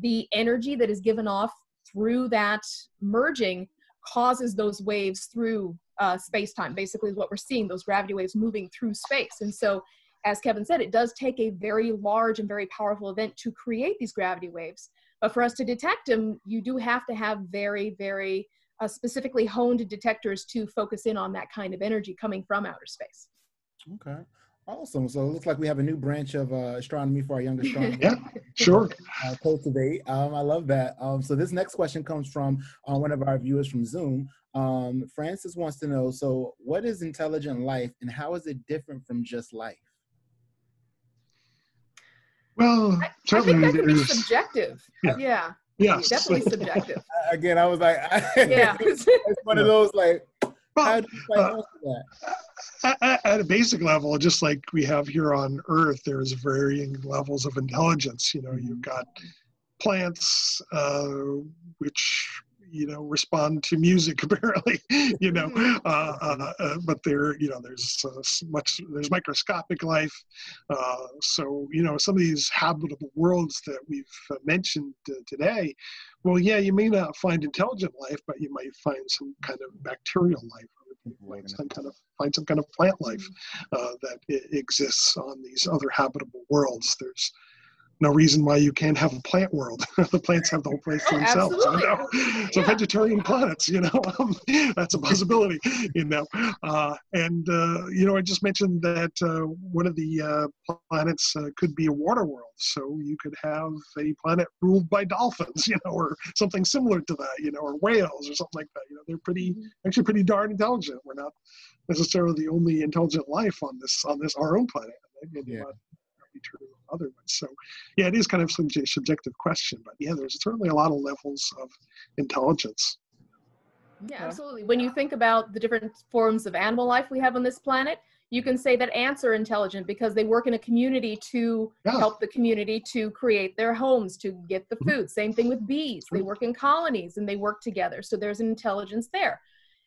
Speaker 3: The energy that is given off through that merging causes those waves through uh, space time. Basically, is what we're seeing those gravity waves moving through space. And so, as Kevin said, it does take a very large and very powerful event to create these gravity waves. But for us to detect them, you do have to have very, very uh, specifically honed detectors to focus in on that kind of energy coming from outer space.
Speaker 1: Okay. Awesome. So it looks like we have a new branch of uh, astronomy for our young astronomers.
Speaker 2: Yeah, sure.
Speaker 1: uh, cultivate. Um, I love that. Um, so this next question comes from uh, one of our viewers from Zoom. Um, Francis wants to know, so what is intelligent life and how is it different from just life?
Speaker 2: Well,
Speaker 3: I, I think that can be subjective.
Speaker 2: Yeah.
Speaker 3: yeah
Speaker 2: yes.
Speaker 3: definitely subjective.
Speaker 1: Again, I was like,
Speaker 3: Yeah.
Speaker 1: it's one of those like, how
Speaker 2: Well,
Speaker 1: do you quite
Speaker 2: uh, at, at- at a basic level, just like we have here on Earth, there's varying levels of intelligence. You know, you've got plants, uh, which you know respond to music apparently. You know,
Speaker 3: Mhm.
Speaker 2: uh, uh, uh, but there, you know, there's uh, much there's microscopic life. Uh, so you know, some of these habitable worlds that we've uh, mentioned uh, today. Well, yeah, you may not find intelligent life, but you might find some kind of bacterial life. or Find some kind of find some kind of plant life uh, that i- exists on these other habitable worlds. There's no reason why you can't have a plant world. the plants have the whole place to
Speaker 3: Oh,
Speaker 2: themselves. you know? So
Speaker 3: Yeah.
Speaker 2: vegetarian planets, you know, um, that's a possibility, you know. Uh, and uh, you know, I just mentioned that uh, one of the uh, planets uh, could be a water world. So you could have a planet ruled by dolphins, you know, or something similar to that, you know, or whales or something like that. You know, they're pretty actually pretty darn intelligent. We're not necessarily the only intelligent life on this on this our own planet. Maybe
Speaker 1: Yeah.
Speaker 2: not be true of other ones. So yeah, it is kind of some subjective question, but yeah, there's certainly a lot of levels of intelligence.
Speaker 3: Yeah,
Speaker 1: Yeah.
Speaker 3: absolutely. When you think about the different forms of animal life we have on this planet, you can say that ants are intelligent because they work in a community to
Speaker 2: Yeah.
Speaker 3: help the community to create their homes, to get the
Speaker 2: Mhm.
Speaker 3: food. Same thing with bees. They work in colonies and they work together. So there's an intelligence there.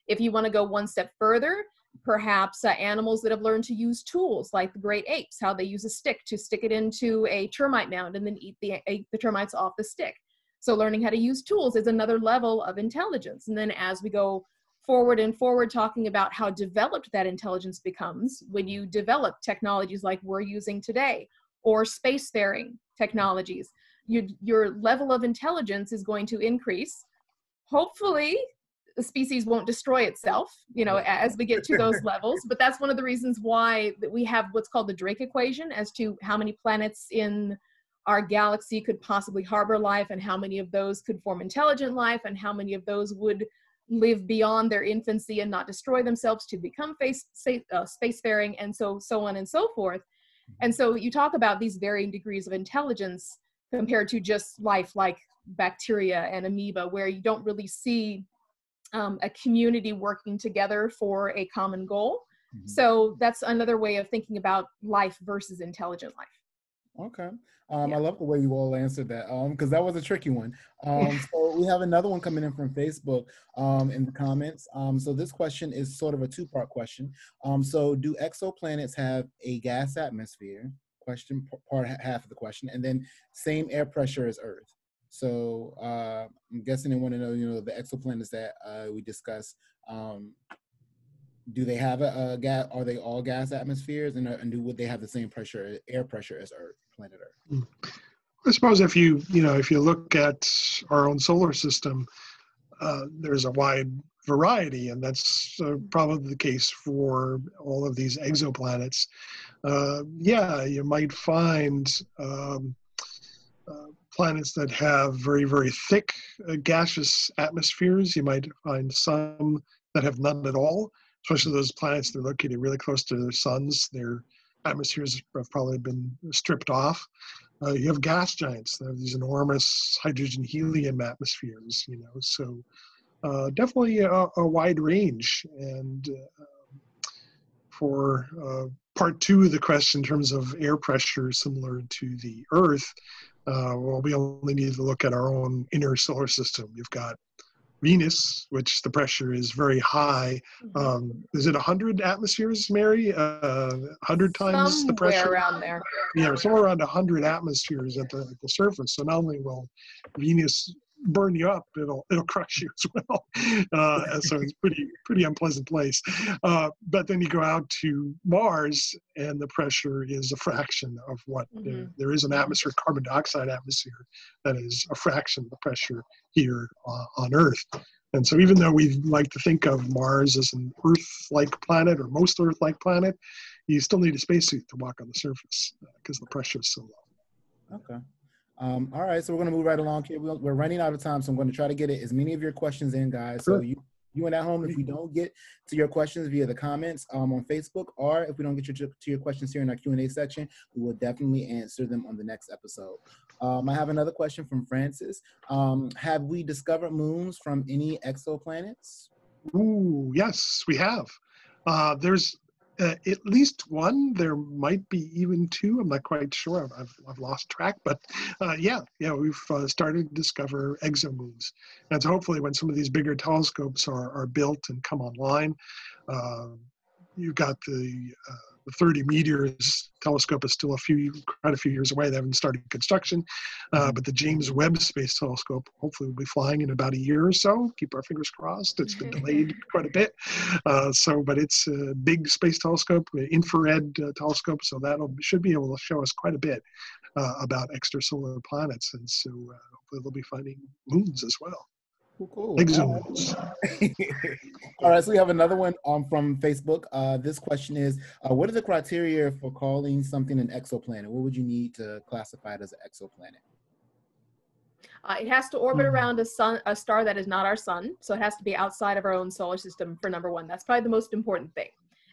Speaker 3: If you want to go one step further, perhaps uh, animals that have learned to use tools like the great apes, how they use a stick to stick it into a termite mound and then eat the, eat the termites off the stick. So learning how to use tools is another level of intelligence. And then as we go forward and forward talking about how developed that intelligence becomes when you develop technologies like we're using today or spacefaring technologies, you, your level of intelligence is going to increase. Hopefully, the species won't destroy itself, you know, as we get to those levels. But that's one of the reasons why we have what's called the Drake equation as to how many planets in our galaxy could possibly harbor life and how many of those could form intelligent life and how many of those would live beyond their infancy and not destroy themselves to become face, uh, spacefaring and so so on and so forth and so you talk about these varying degrees of intelligence compared to just life like bacteria and amoeba where you don't really see um, a community working together for a common goal
Speaker 1: Mhm.
Speaker 3: so that's another way of thinking about life versus intelligent life
Speaker 1: Okay. Um,
Speaker 3: Yeah.
Speaker 1: I love the way you all answered that because that was a tricky one. Um, so we have another one coming in from Facebook um, in the comments. Um, so this question is sort of a two-part question. Um, so do exoplanets have a gas atmosphere? Question part half of the question, and then same air pressure as Earth. So uh, I'm guessing they want to know, you know, the exoplanets that uh, we discussed. Um, do they have a, a gas? Are they all gas atmospheres, and, uh, and do would they have the same pressure, air pressure as Earth, planet Earth?
Speaker 2: I suppose if you you know if you look at our own solar system, uh, there's a wide variety, and that's uh, probably the case for all of these exoplanets. Uh, yeah, you might find um, uh, planets that have very very thick uh, gaseous atmospheres. You might find some that have none at all, especially those planets that are located really close to their suns. Their atmospheres have probably been stripped off. Uh, you have gas giants that have these enormous hydrogen helium atmospheres, you know, so uh, definitely a, a, wide range. And uh, for uh, part two of the question in terms of air pressure similar to the Earth, uh, well, we only need to look at our own inner solar system. You've got Venus, which the pressure is very high. Mm-hmm. Um, is it 100 atmospheres, Mary? Uh, 100 times
Speaker 3: somewhere
Speaker 2: the pressure?
Speaker 3: around there.
Speaker 2: Yeah, somewhere around 100 atmospheres at the, at the surface. So not only will Venus burn you up, it'll it'll crush you as well. Uh, so it's pretty pretty unpleasant place. Uh, but then you go out to Mars, and the pressure is a fraction of what mm-hmm. there, there is an atmosphere, carbon dioxide atmosphere, that is a fraction of the pressure here uh, on Earth. And so, even though we like to think of Mars as an Earth-like planet or most Earth-like planet, you still need a spacesuit to walk on the surface because uh, the pressure is so low.
Speaker 1: Okay. Um, all right, so we're going to move right along here. We're running out of time, so I'm going to try to get it as many of your questions in, guys. So you, you and at home, if we don't get to your questions via the comments um, on Facebook, or if we don't get your, to your questions here in our Q&A section, we will definitely answer them on the next episode. Um, I have another question from Francis. Um, have we discovered moons from any exoplanets?
Speaker 2: Ooh, yes, we have. Uh, there's uh, at least one. There might be even two. I'm not quite sure. I've, I've, lost track. But uh, yeah, yeah, we've uh, started to discover exomoons. And so hopefully, when some of these bigger telescopes are, are built and come online, uh, you've got the uh, the 30 meters telescope is still a few quite a few years away. They haven't started construction, uh, mm-hmm. but the James Webb Space Telescope hopefully will be flying in about a year or so. Keep our fingers crossed. It's been delayed quite a bit. Uh, so, but it's a big space telescope, infrared uh, telescope, so that should be able to show us quite a bit uh, about extrasolar planets, and so uh, hopefully they'll be finding moons as well.
Speaker 1: Cool, cool. All right, so we have another one um, from Facebook. Uh, this question is, uh, what are the criteria for calling something an exoplanet? What would you need to classify it as an exoplanet?
Speaker 3: Uh, it has to orbit mm-hmm. around a sun, a star that is not our sun. So it has to be outside of our own solar system for number one. That's probably the most important thing.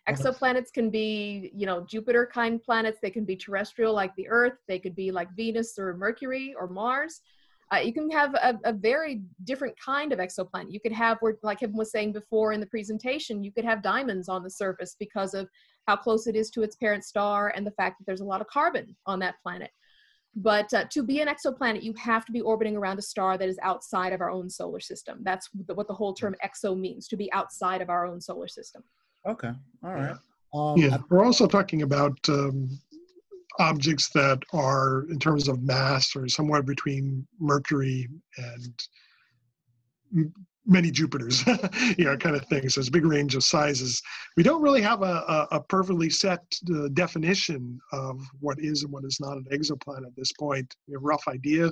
Speaker 3: Exoplanets can be, you know, Jupiter kind planets. They can be terrestrial like the Earth. They could be like Venus or Mercury or Mars. Uh, you can have a, a, very different kind of exoplanet. You could have, where, like Kevin was saying before in the presentation, you could have diamonds on the surface because of how close it is to its parent star and the fact that there's a lot of carbon on that planet. But uh, to be an exoplanet, you have to be orbiting around a star that is outside of our own solar system. That's what the whole term exo means, to be outside of our own solar system.
Speaker 1: Okay, all right.
Speaker 2: Um, yeah, we're also talking about um, objects that are, in terms of mass, are somewhere between Mercury and many Jupiters, you know, kind of thing. So it's a big range of sizes. We don't really have a, a, a perfectly set uh, definition of what is and what is not an exoplanet at this point. We have a rough idea,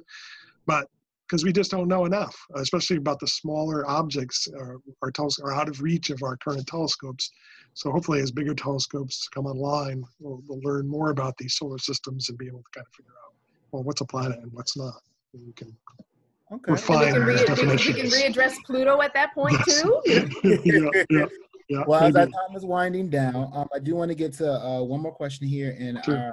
Speaker 2: but because we just don't know enough, especially about the smaller objects uh, are, are out of reach of our current telescopes. So hopefully, as bigger telescopes come online, we'll, we'll, learn more about these solar systems and be able to kind of figure out, well, what's a planet and what's not. And we can okay. refine
Speaker 3: we can, re- definitions. we can readdress Pluto at that point yes. too.
Speaker 1: yeah, yeah, yeah, well, maybe. as our time is winding down, um, I do want to get to uh, one more question here in sure. our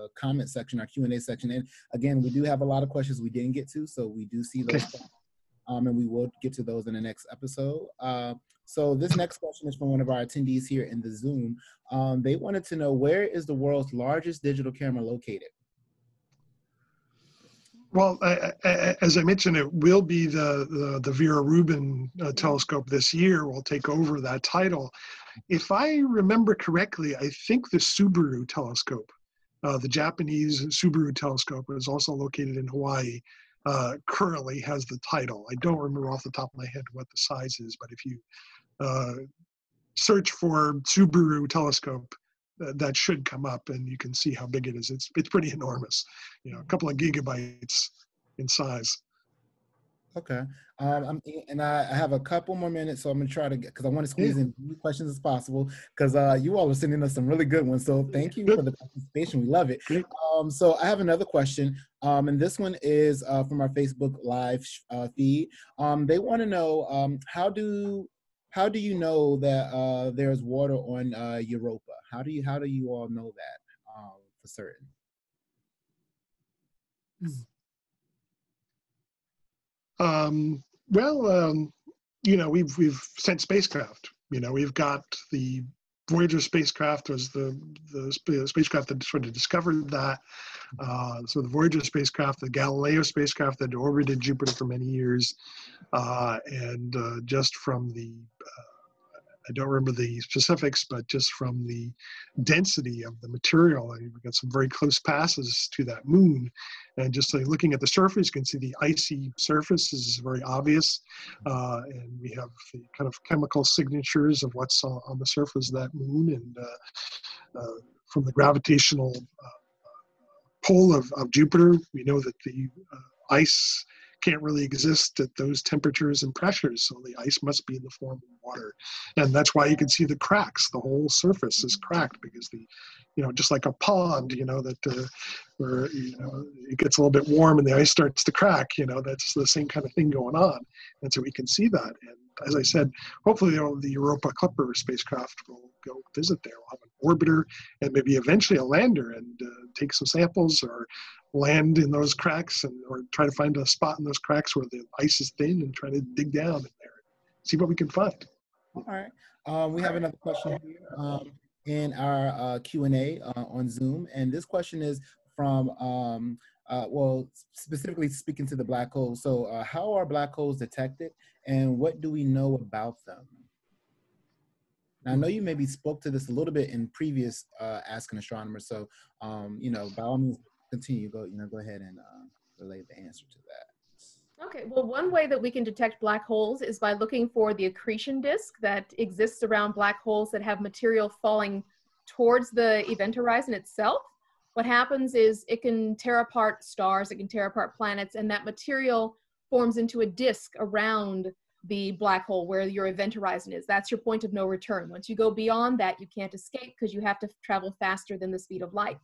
Speaker 1: uh, comment section, our Q and A section. And again, we do have a lot of questions we didn't get to, so we do see those. Um, and we will get to those in the next episode. Uh, so this next question is from one of our attendees here in the Zoom. Um, they wanted to know where is the world's largest digital camera located?
Speaker 2: Well, I, I, as I mentioned, it will be the, the, the Vera Rubin uh, telescope this year will take over that title. If I remember correctly, I think the Subaru telescope, uh, the Japanese Subaru telescope, is also located in Hawaii. Uh, currently has the title. I don't remember off the top of my head what the size is, but if you uh, search for Subaru telescope, uh, that should come up and you can see how big it is. It's, it's pretty enormous, you know, a couple of gigabytes in size.
Speaker 1: Okay. Um, I'm, and I, have a couple more minutes, so I'm gonna try to get because I want to squeeze in as many questions as possible because uh, you all are sending us some really good ones. So thank you for the participation. We love it. Um, so I have another question, um, and this one is uh, from our Facebook Live uh, feed. Um, they want to know um, how do how do you know that uh, there's water on uh, Europa? How do you how do you all know that um, for certain?
Speaker 2: Um, well, um, you know, we've we've sent spacecraft. You know, we've got the Voyager spacecraft was the the spacecraft that sort of discovered that. Uh, so the Voyager spacecraft, the Galileo spacecraft that orbited Jupiter for many years, uh, and uh, just from the uh, I don't remember the specifics, but just from the density of the material, we got some very close passes to that moon. And just like looking at the surface, you can see the icy surface is very obvious. Uh, and we have the kind of chemical signatures of what's on, the surface of that moon. And uh, uh, from the gravitational uh, pull of, of Jupiter, we know that the uh, ice can't really exist at those temperatures and pressures. So the ice must be in the form of water. And that's why you can see the cracks. The whole surface is cracked because the, you know, just like a pond, you know, that uh, where, you know, it gets a little bit warm and the ice starts to crack, you know, that's the same kind of thing going on. And so we can see that. And as I said, hopefully you know, the Europa Clipper spacecraft will go visit there. We'll have an orbiter and maybe eventually a lander and uh, take some samples or land in those cracks and or try to find a spot in those cracks where the ice is thin and try to dig down in there, see what we can find.
Speaker 1: All right. Um, we have another question here um, in our uh, Q&A uh, on Zoom. And this question is from, um, uh, well, specifically speaking to the black holes. So uh, how are black holes detected and what do we know about them? Now, I know you maybe spoke to this a little bit in previous uh, Ask an Astronomer. So, um, you know, by all means, continue. Go, you know, go ahead and uh, the answer to that.
Speaker 3: Okay, well, one way that we can detect black holes is by looking for the accretion disk that exists around black holes that have material falling towards the event horizon itself. What happens is it can tear apart stars, it can tear apart planets, and that material forms into a disk around the black hole where your event horizon is. That's your point of no return. Once you go beyond that, you can't escape because you have to travel faster than the speed of light.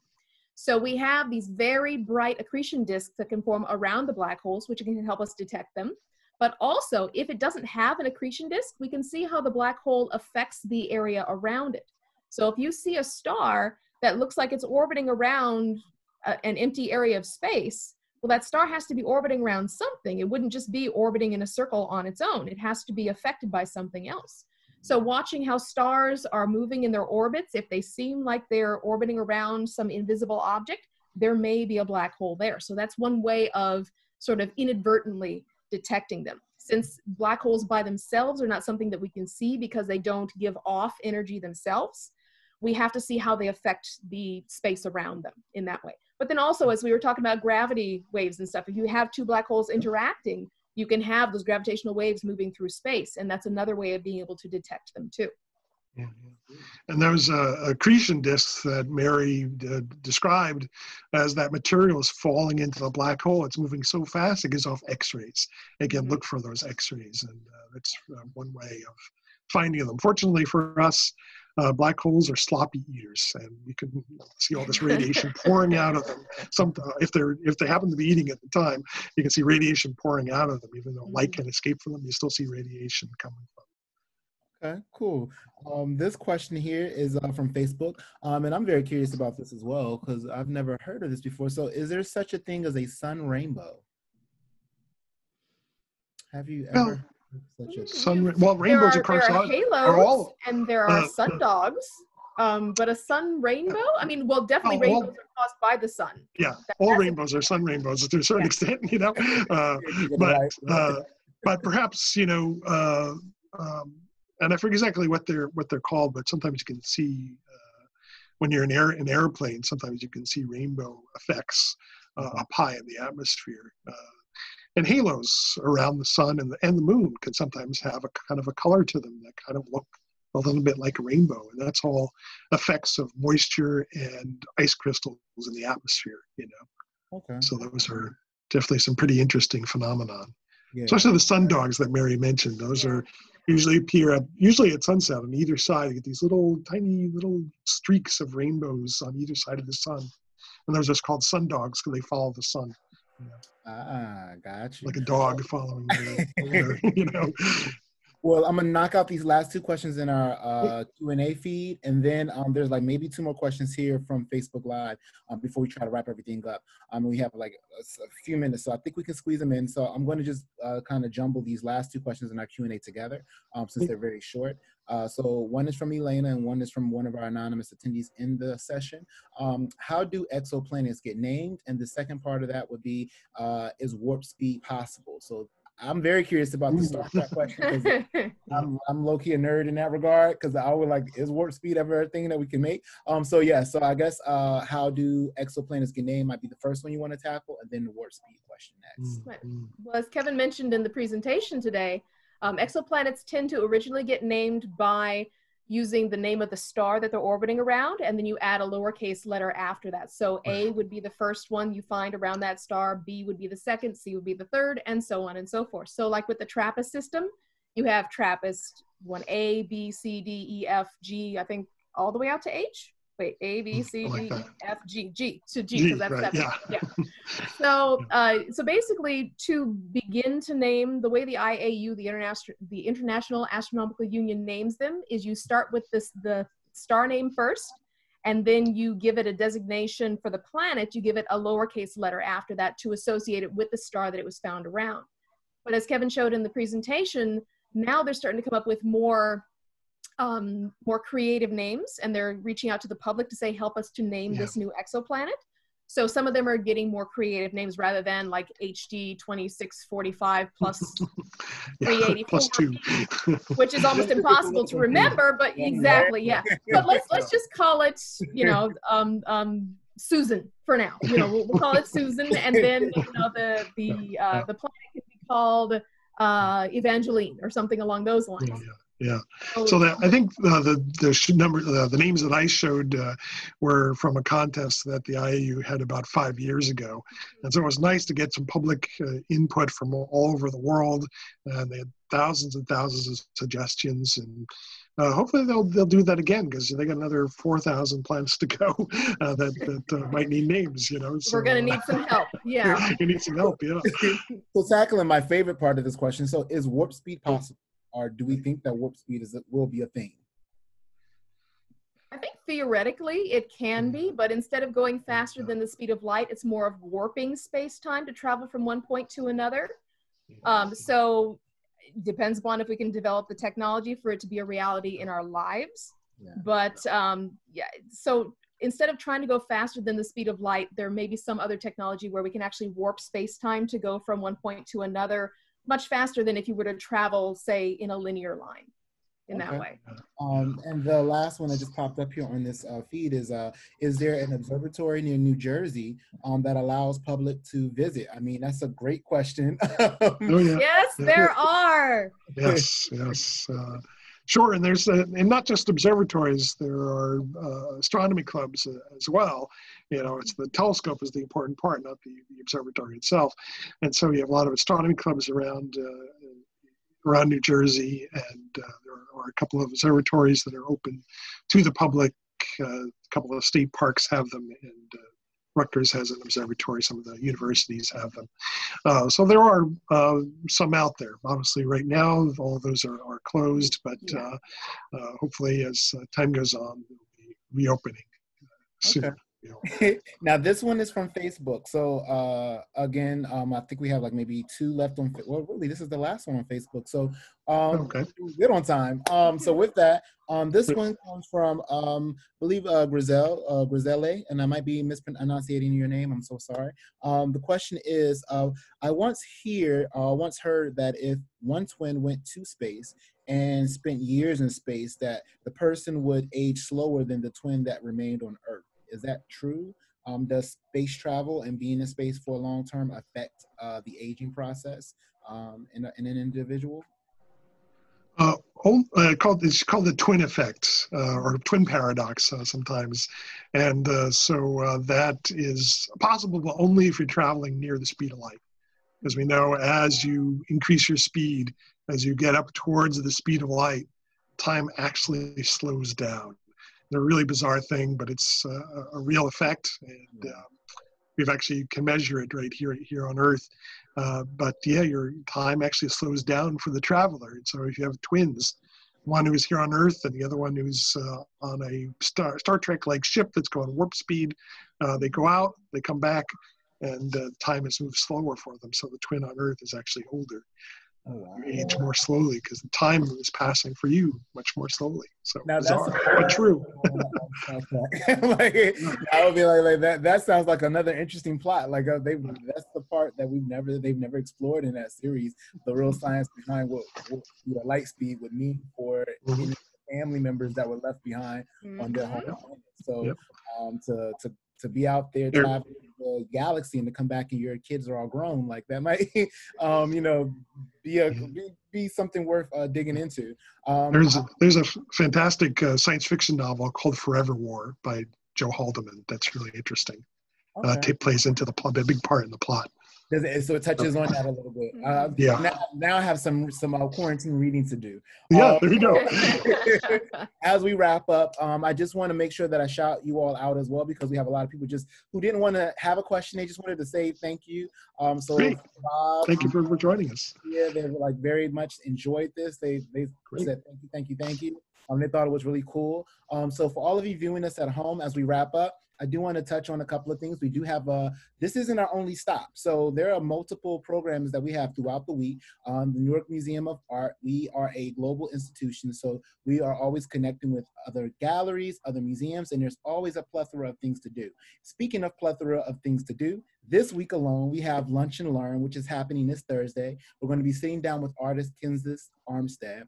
Speaker 3: So we have these very bright accretion disks that can form around the black holes, which can help us detect them. But also, if it doesn't have an accretion disk, we can see how the black hole affects the area around it. So if you see a star that looks like it's orbiting around a, an empty area of space, well, that star has to be orbiting around something. It wouldn't just be orbiting in a circle on its own. It has to be affected by something else. So watching how stars are moving in their orbits, if they seem like they're orbiting around some invisible object, there may be a black hole there. So that's one way of sort of inadvertently detecting them. Since black holes by themselves are not something that we can see because they don't give off energy themselves, we have to see how they affect the space around them in that way. But then also, as we were talking about gravity waves and stuff, if you have two black holes interacting, you can have those gravitational waves moving through space and that's another way of being able to detect them too
Speaker 2: yeah, and those uh, accretion disks that Mary uh, described as that material is falling into the black hole. It's moving so fast it gives off X-rays. Again, mm-hmm. look for those X-rays, and uh, that's uh, one way of finding them. Fortunately for us, uh, black holes are sloppy eaters, and you can see all this radiation pouring out of them. Some, uh, if they're if they happen to be eating at the time, you can see radiation pouring out of them. Even though light mm-hmm. can escape from them, you still see radiation coming from.
Speaker 1: Okay, cool. Um, this question here is uh, from Facebook, um, and I'm very curious about this as well because I've never heard of this before. So, is there such a thing as a sun rainbow? Have you ever? Well,
Speaker 2: sun. Well, rainbows
Speaker 3: there
Speaker 2: are, across
Speaker 3: there are halos are all, and there are uh, sun dogs. Um, but a sun rainbow? I mean, well, definitely oh, rainbows are caused by the sun.
Speaker 2: Yeah, that, all rainbows are sun rainbows to a certain yeah. extent, you know. Uh, but uh, but perhaps you know, uh, um, and I forget exactly what they're what they're called, but sometimes you can see uh, when you're in air in airplane. Sometimes you can see rainbow effects uh, up high in the atmosphere. And halos around the sun and the, and the moon can sometimes have a kind of a color to them that kind of look a little bit like a rainbow and that's all effects of moisture and ice crystals in the atmosphere you know? Okay. So those are definitely some pretty interesting phenomenon. Yeah. especially the sun dogs that mary mentioned. Those are usually appear at usually at sunset on either side. You get these little tiny little streaks of rainbows on either side of the sun. And those are just called sun dogs because they follow the sun
Speaker 1: Ah, got you.
Speaker 2: Like a dog following you, you know.
Speaker 1: Well, I'm gonna knock out these last two questions in our uh, Q and A feed, and then um, there's like maybe two more questions here from Facebook Live um, before we try to wrap everything up. Um, we have like a, a, few minutes, so I think we can squeeze them in. So I'm going to just uh, kind of jumble these last two questions in our Q and A together, um, since they're very short. Uh, so one is from Elena, and one is from one of our anonymous attendees in the session. Um, how do exoplanets get named? And the second part of that would be, uh, is warp speed possible? So I'm very curious about the Star Trek question. I'm, I'm low key a nerd in that regard because I would like, is warp speed ever a thing that we can make? Um, so yeah, so I guess uh, how do exoplanets get named might be the first one you want to tackle, and then the warp speed question next.
Speaker 3: Right. Well, as Kevin mentioned in the presentation today, um, exoplanets tend to originally get named by using the name of the star that they're orbiting around, and then you add a lowercase letter after that. So A would be the first one you find around that star, B would be the second, C would be the third, and so on and so forth. So like with the TRAPPIST system, you have TRAPPIST 1A, B, C, D, E, F, G, I think all the way out to H wait, A, B,
Speaker 2: Hmm, like
Speaker 3: D, E. F, G, G to G, because that's
Speaker 2: right,
Speaker 3: seven.
Speaker 2: yeah.
Speaker 3: So, uh, so basically, to begin to name the way the IAU, the International, the International Astronomical Union, names them is you start with this the star name first, and then you give it a designation for the planet. You give it a lowercase letter after that to associate it with the star that it was found around. But as Kevin showed in the presentation, now they're starting to come up with more um, more creative names and they're reaching out to the public to say help us to name
Speaker 2: Yeah.
Speaker 3: this new exoplanet so some of them are getting more creative names rather than like hd 2645 plus
Speaker 2: Yeah,
Speaker 3: 384.
Speaker 2: plus two.
Speaker 3: which is almost impossible to remember but exactly yeah but let's let's just call it you know um, um, susan for now you know we'll, we'll call it susan and then you know the the uh, the planet can be called uh, evangeline or something along those lines
Speaker 2: Yeah, yeah. So that I think uh, the the sh- number uh, the names that I showed uh, were from a contest that the IAU had about five years ago, and so it was nice to get some public uh, input from all all over the world, and they had thousands and thousands of suggestions, and uh, hopefully they'll they'll do that again because they got another four thousand plants to go uh, that that uh, might need names. You know, so,
Speaker 3: we're gonna need some help yeah
Speaker 2: you need some help. Yeah.
Speaker 1: So tackling my favorite part of this question. So is warp speed possible, or do we think that warp speed is will be a thing?
Speaker 3: I think theoretically it can be, but instead of going faster than the speed of light, it's more of warping space time to travel from one point to another. Um, so it depends upon if we can develop the technology for it to be a reality in our lives.
Speaker 1: Yeah.
Speaker 3: But um, yeah, so instead of trying to go faster than the speed of light, there may be some other technology where we can actually warp space time to go from one point to another much faster than if you were to travel, say, in a linear line in that way.
Speaker 1: Um, and the last one that just popped up here on this uh, feed is: uh, Is there an observatory near New Jersey um, that allows public to visit? I mean, that's a great question.
Speaker 2: Oh yeah.
Speaker 3: Yes, there are.
Speaker 2: Yes, yes. Uh, sure, and there's uh, and not just observatories. There are uh, astronomy clubs uh, as well. You know, it's the telescope is the important part, not the, the observatory itself. And so you have a lot of astronomy clubs around uh, around New Jersey, and uh, there are a couple of observatories that are open to the public. Uh, a couple of state parks have them, and uh, Rutgers has an observatory. Some of the universities have them. Uh, so there are uh, some out there. Obviously, right now, all of those are, are closed, but uh, uh, hopefully, as uh, time goes on, they'll be reopening soon.
Speaker 1: Okay.
Speaker 2: You know.
Speaker 1: now this one is from Facebook. So uh, again, um, I think we have like maybe two left on. Well, really, this is the last one on Facebook. So um,
Speaker 2: Okay.
Speaker 1: good on time. Um, so with that, um, this one comes from um, I believe uh, Grizel uh, Griselle, and I might be mispronouncing your name. I'm so sorry. Um, the question is, uh, I once hear, uh, once heard that if one twin went to space and spent years in space, that the person would age slower than the twin that remained on Earth. Is that true? Um, does space travel and being in space for a long term affect uh, the aging process um, in, a, in an individual?
Speaker 2: Uh, uh, called it's called the twin effect uh, or twin paradox uh, sometimes, and uh, so that is possible, but only if you're traveling near the speed of light, because we know as you increase your speed, as you get up towards the speed of light, time actually slows down. It's a really bizarre thing, but it's uh, a- real effect, and um, we've actually can measure it right here here on Earth. Uh, but yeah, your time actually slows down for the traveler. So if you have twins, one who's here on Earth and the other one who's uh, on a Star, Star Trek like ship that's going warp speed. Uh, they go out, they come back, and uh, time has moved slower for them. So the twin on Earth is actually older. Uh, wow. You age more slowly because the time is passing for you much more slowly. So now bizarre, that's but true.
Speaker 1: like, I would be like, like that. That sounds like another interesting plot. Like uh, they, that's the part that we've never they've never explored in that series. The real science behind what, what you know, light speed would mean for mm-hmm. family members that were left behind mm-hmm. on their home planet. So yep. um, to to to be out there traveling the galaxy and to come back and your kids are all grown like that might um you know be a be, be something worth uh, digging into. Um,
Speaker 2: there's a, there's a fantastic uh, science fiction novel called forever war by joe haldeman that's really interesting. Uh, okay. uh, it plays into the plot a big part in the plot
Speaker 1: does it, so it touches on that a little bit. Uh, yeah. Now, now, I have some some uh, quarantine reading to do.
Speaker 2: Yeah, um, there you go.
Speaker 1: as we wrap up, um, I just want to make sure that I shout you all out as well because we have a lot of people just who didn't want to have a question. They just wanted to say thank you. Um, so
Speaker 2: Bob, thank you for, for joining us.
Speaker 1: Yeah, they were like very much enjoyed this. They they Great. said thank you, thank you, thank you. Um, they thought it was really cool. Um, so for all of you viewing us at home as we wrap up, I do want to touch on a couple of things. We do have a, this isn't our only stop. So there are multiple programs that we have throughout the week. Um, the Newark Museum of Art, we are a global institution. So we are always connecting with other galleries, other museums, and there's always a plethora of things to do. Speaking of plethora of things to do, this week alone, we have Lunch and Learn, which is happening this Thursday. We're going to be sitting down with artist Kinsless Armstead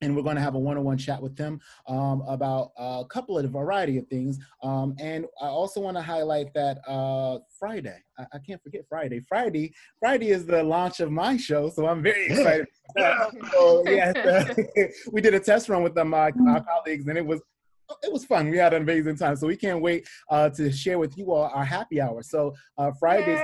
Speaker 1: and we're going to have a one-on-one chat with them um, about a couple of the variety of things. Um, and I also want to highlight that uh, Friday, I, I, can't forget Friday. Friday, Friday is the launch of my show, so I'm very excited. so yeah, we did a test run with them, my, our colleagues, and it was it was fun. We had an amazing time. So we can't wait uh, to share with you all our happy hour. So uh, Fridays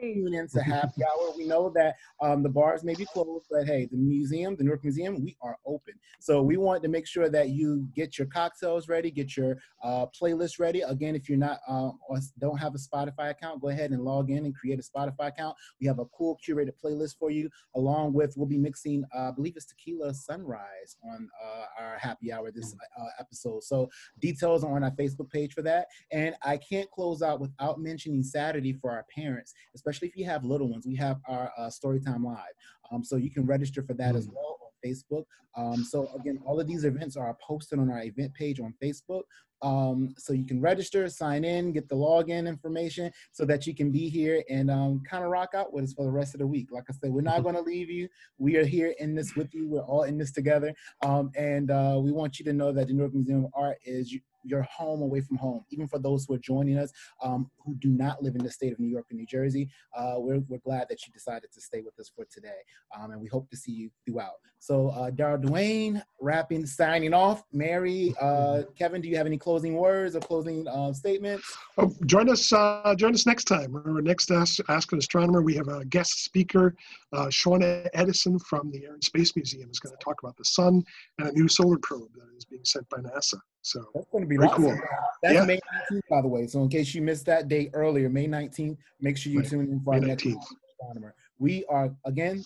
Speaker 1: tune into happy hour. We know that um, the bars may be closed, but hey, the museum, the Newark Museum, we are open. So we want to make sure that you get your cocktails ready, get your uh, playlist ready. Again, if you're not uh, or don't have a Spotify account, go ahead and log in and create a Spotify account. We have a cool curated playlist for you, along with we'll be mixing, uh, I believe it's Tequila Sunrise on uh, our happy hour this uh, episode. So details are on our Facebook page for that. And I can't close out without mentioning Saturday for our parents especially if you have little ones. We have our uh, Storytime Live. Um, so you can register for that as well on Facebook. Um, so again, all of these events are posted on our event page on Facebook. Um, so you can register, sign in, get the login information so that you can be here and um, kind of rock out with us for the rest of the week. Like I said, we're not going to leave you. We are here in this with you. We're all in this together. Um, and uh, we want you to know that the New York Museum of Art is your home away from home. Even for those who are joining us um, who do not live in the state of New York or New Jersey, uh, we're, we're glad that you decided to stay with us for today. Um, and we hope to see you throughout. So, uh, Dwayne, wrapping, signing off. Mary, uh, Kevin, do you have any closing words or closing uh, statements?
Speaker 2: Oh, join us. Uh, join us next time. Our next Ask, Ask an Astronomer, we have a guest speaker, uh, Shauna Edson from the Air and Space Museum, is going to talk about the sun and a new solar probe that is being sent by NASA. So
Speaker 1: that's going to be very cool. That's yeah. May 19th, by the way. So in case you missed that date earlier, May 19th, make sure you right. tune in for our next astronomer. We are again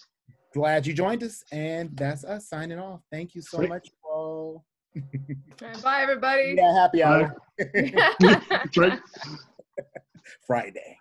Speaker 1: glad you joined us, and that's us signing off. Thank you so Great. much, all.
Speaker 3: bye, everybody.
Speaker 1: Yeah, happy hour.
Speaker 2: Friday.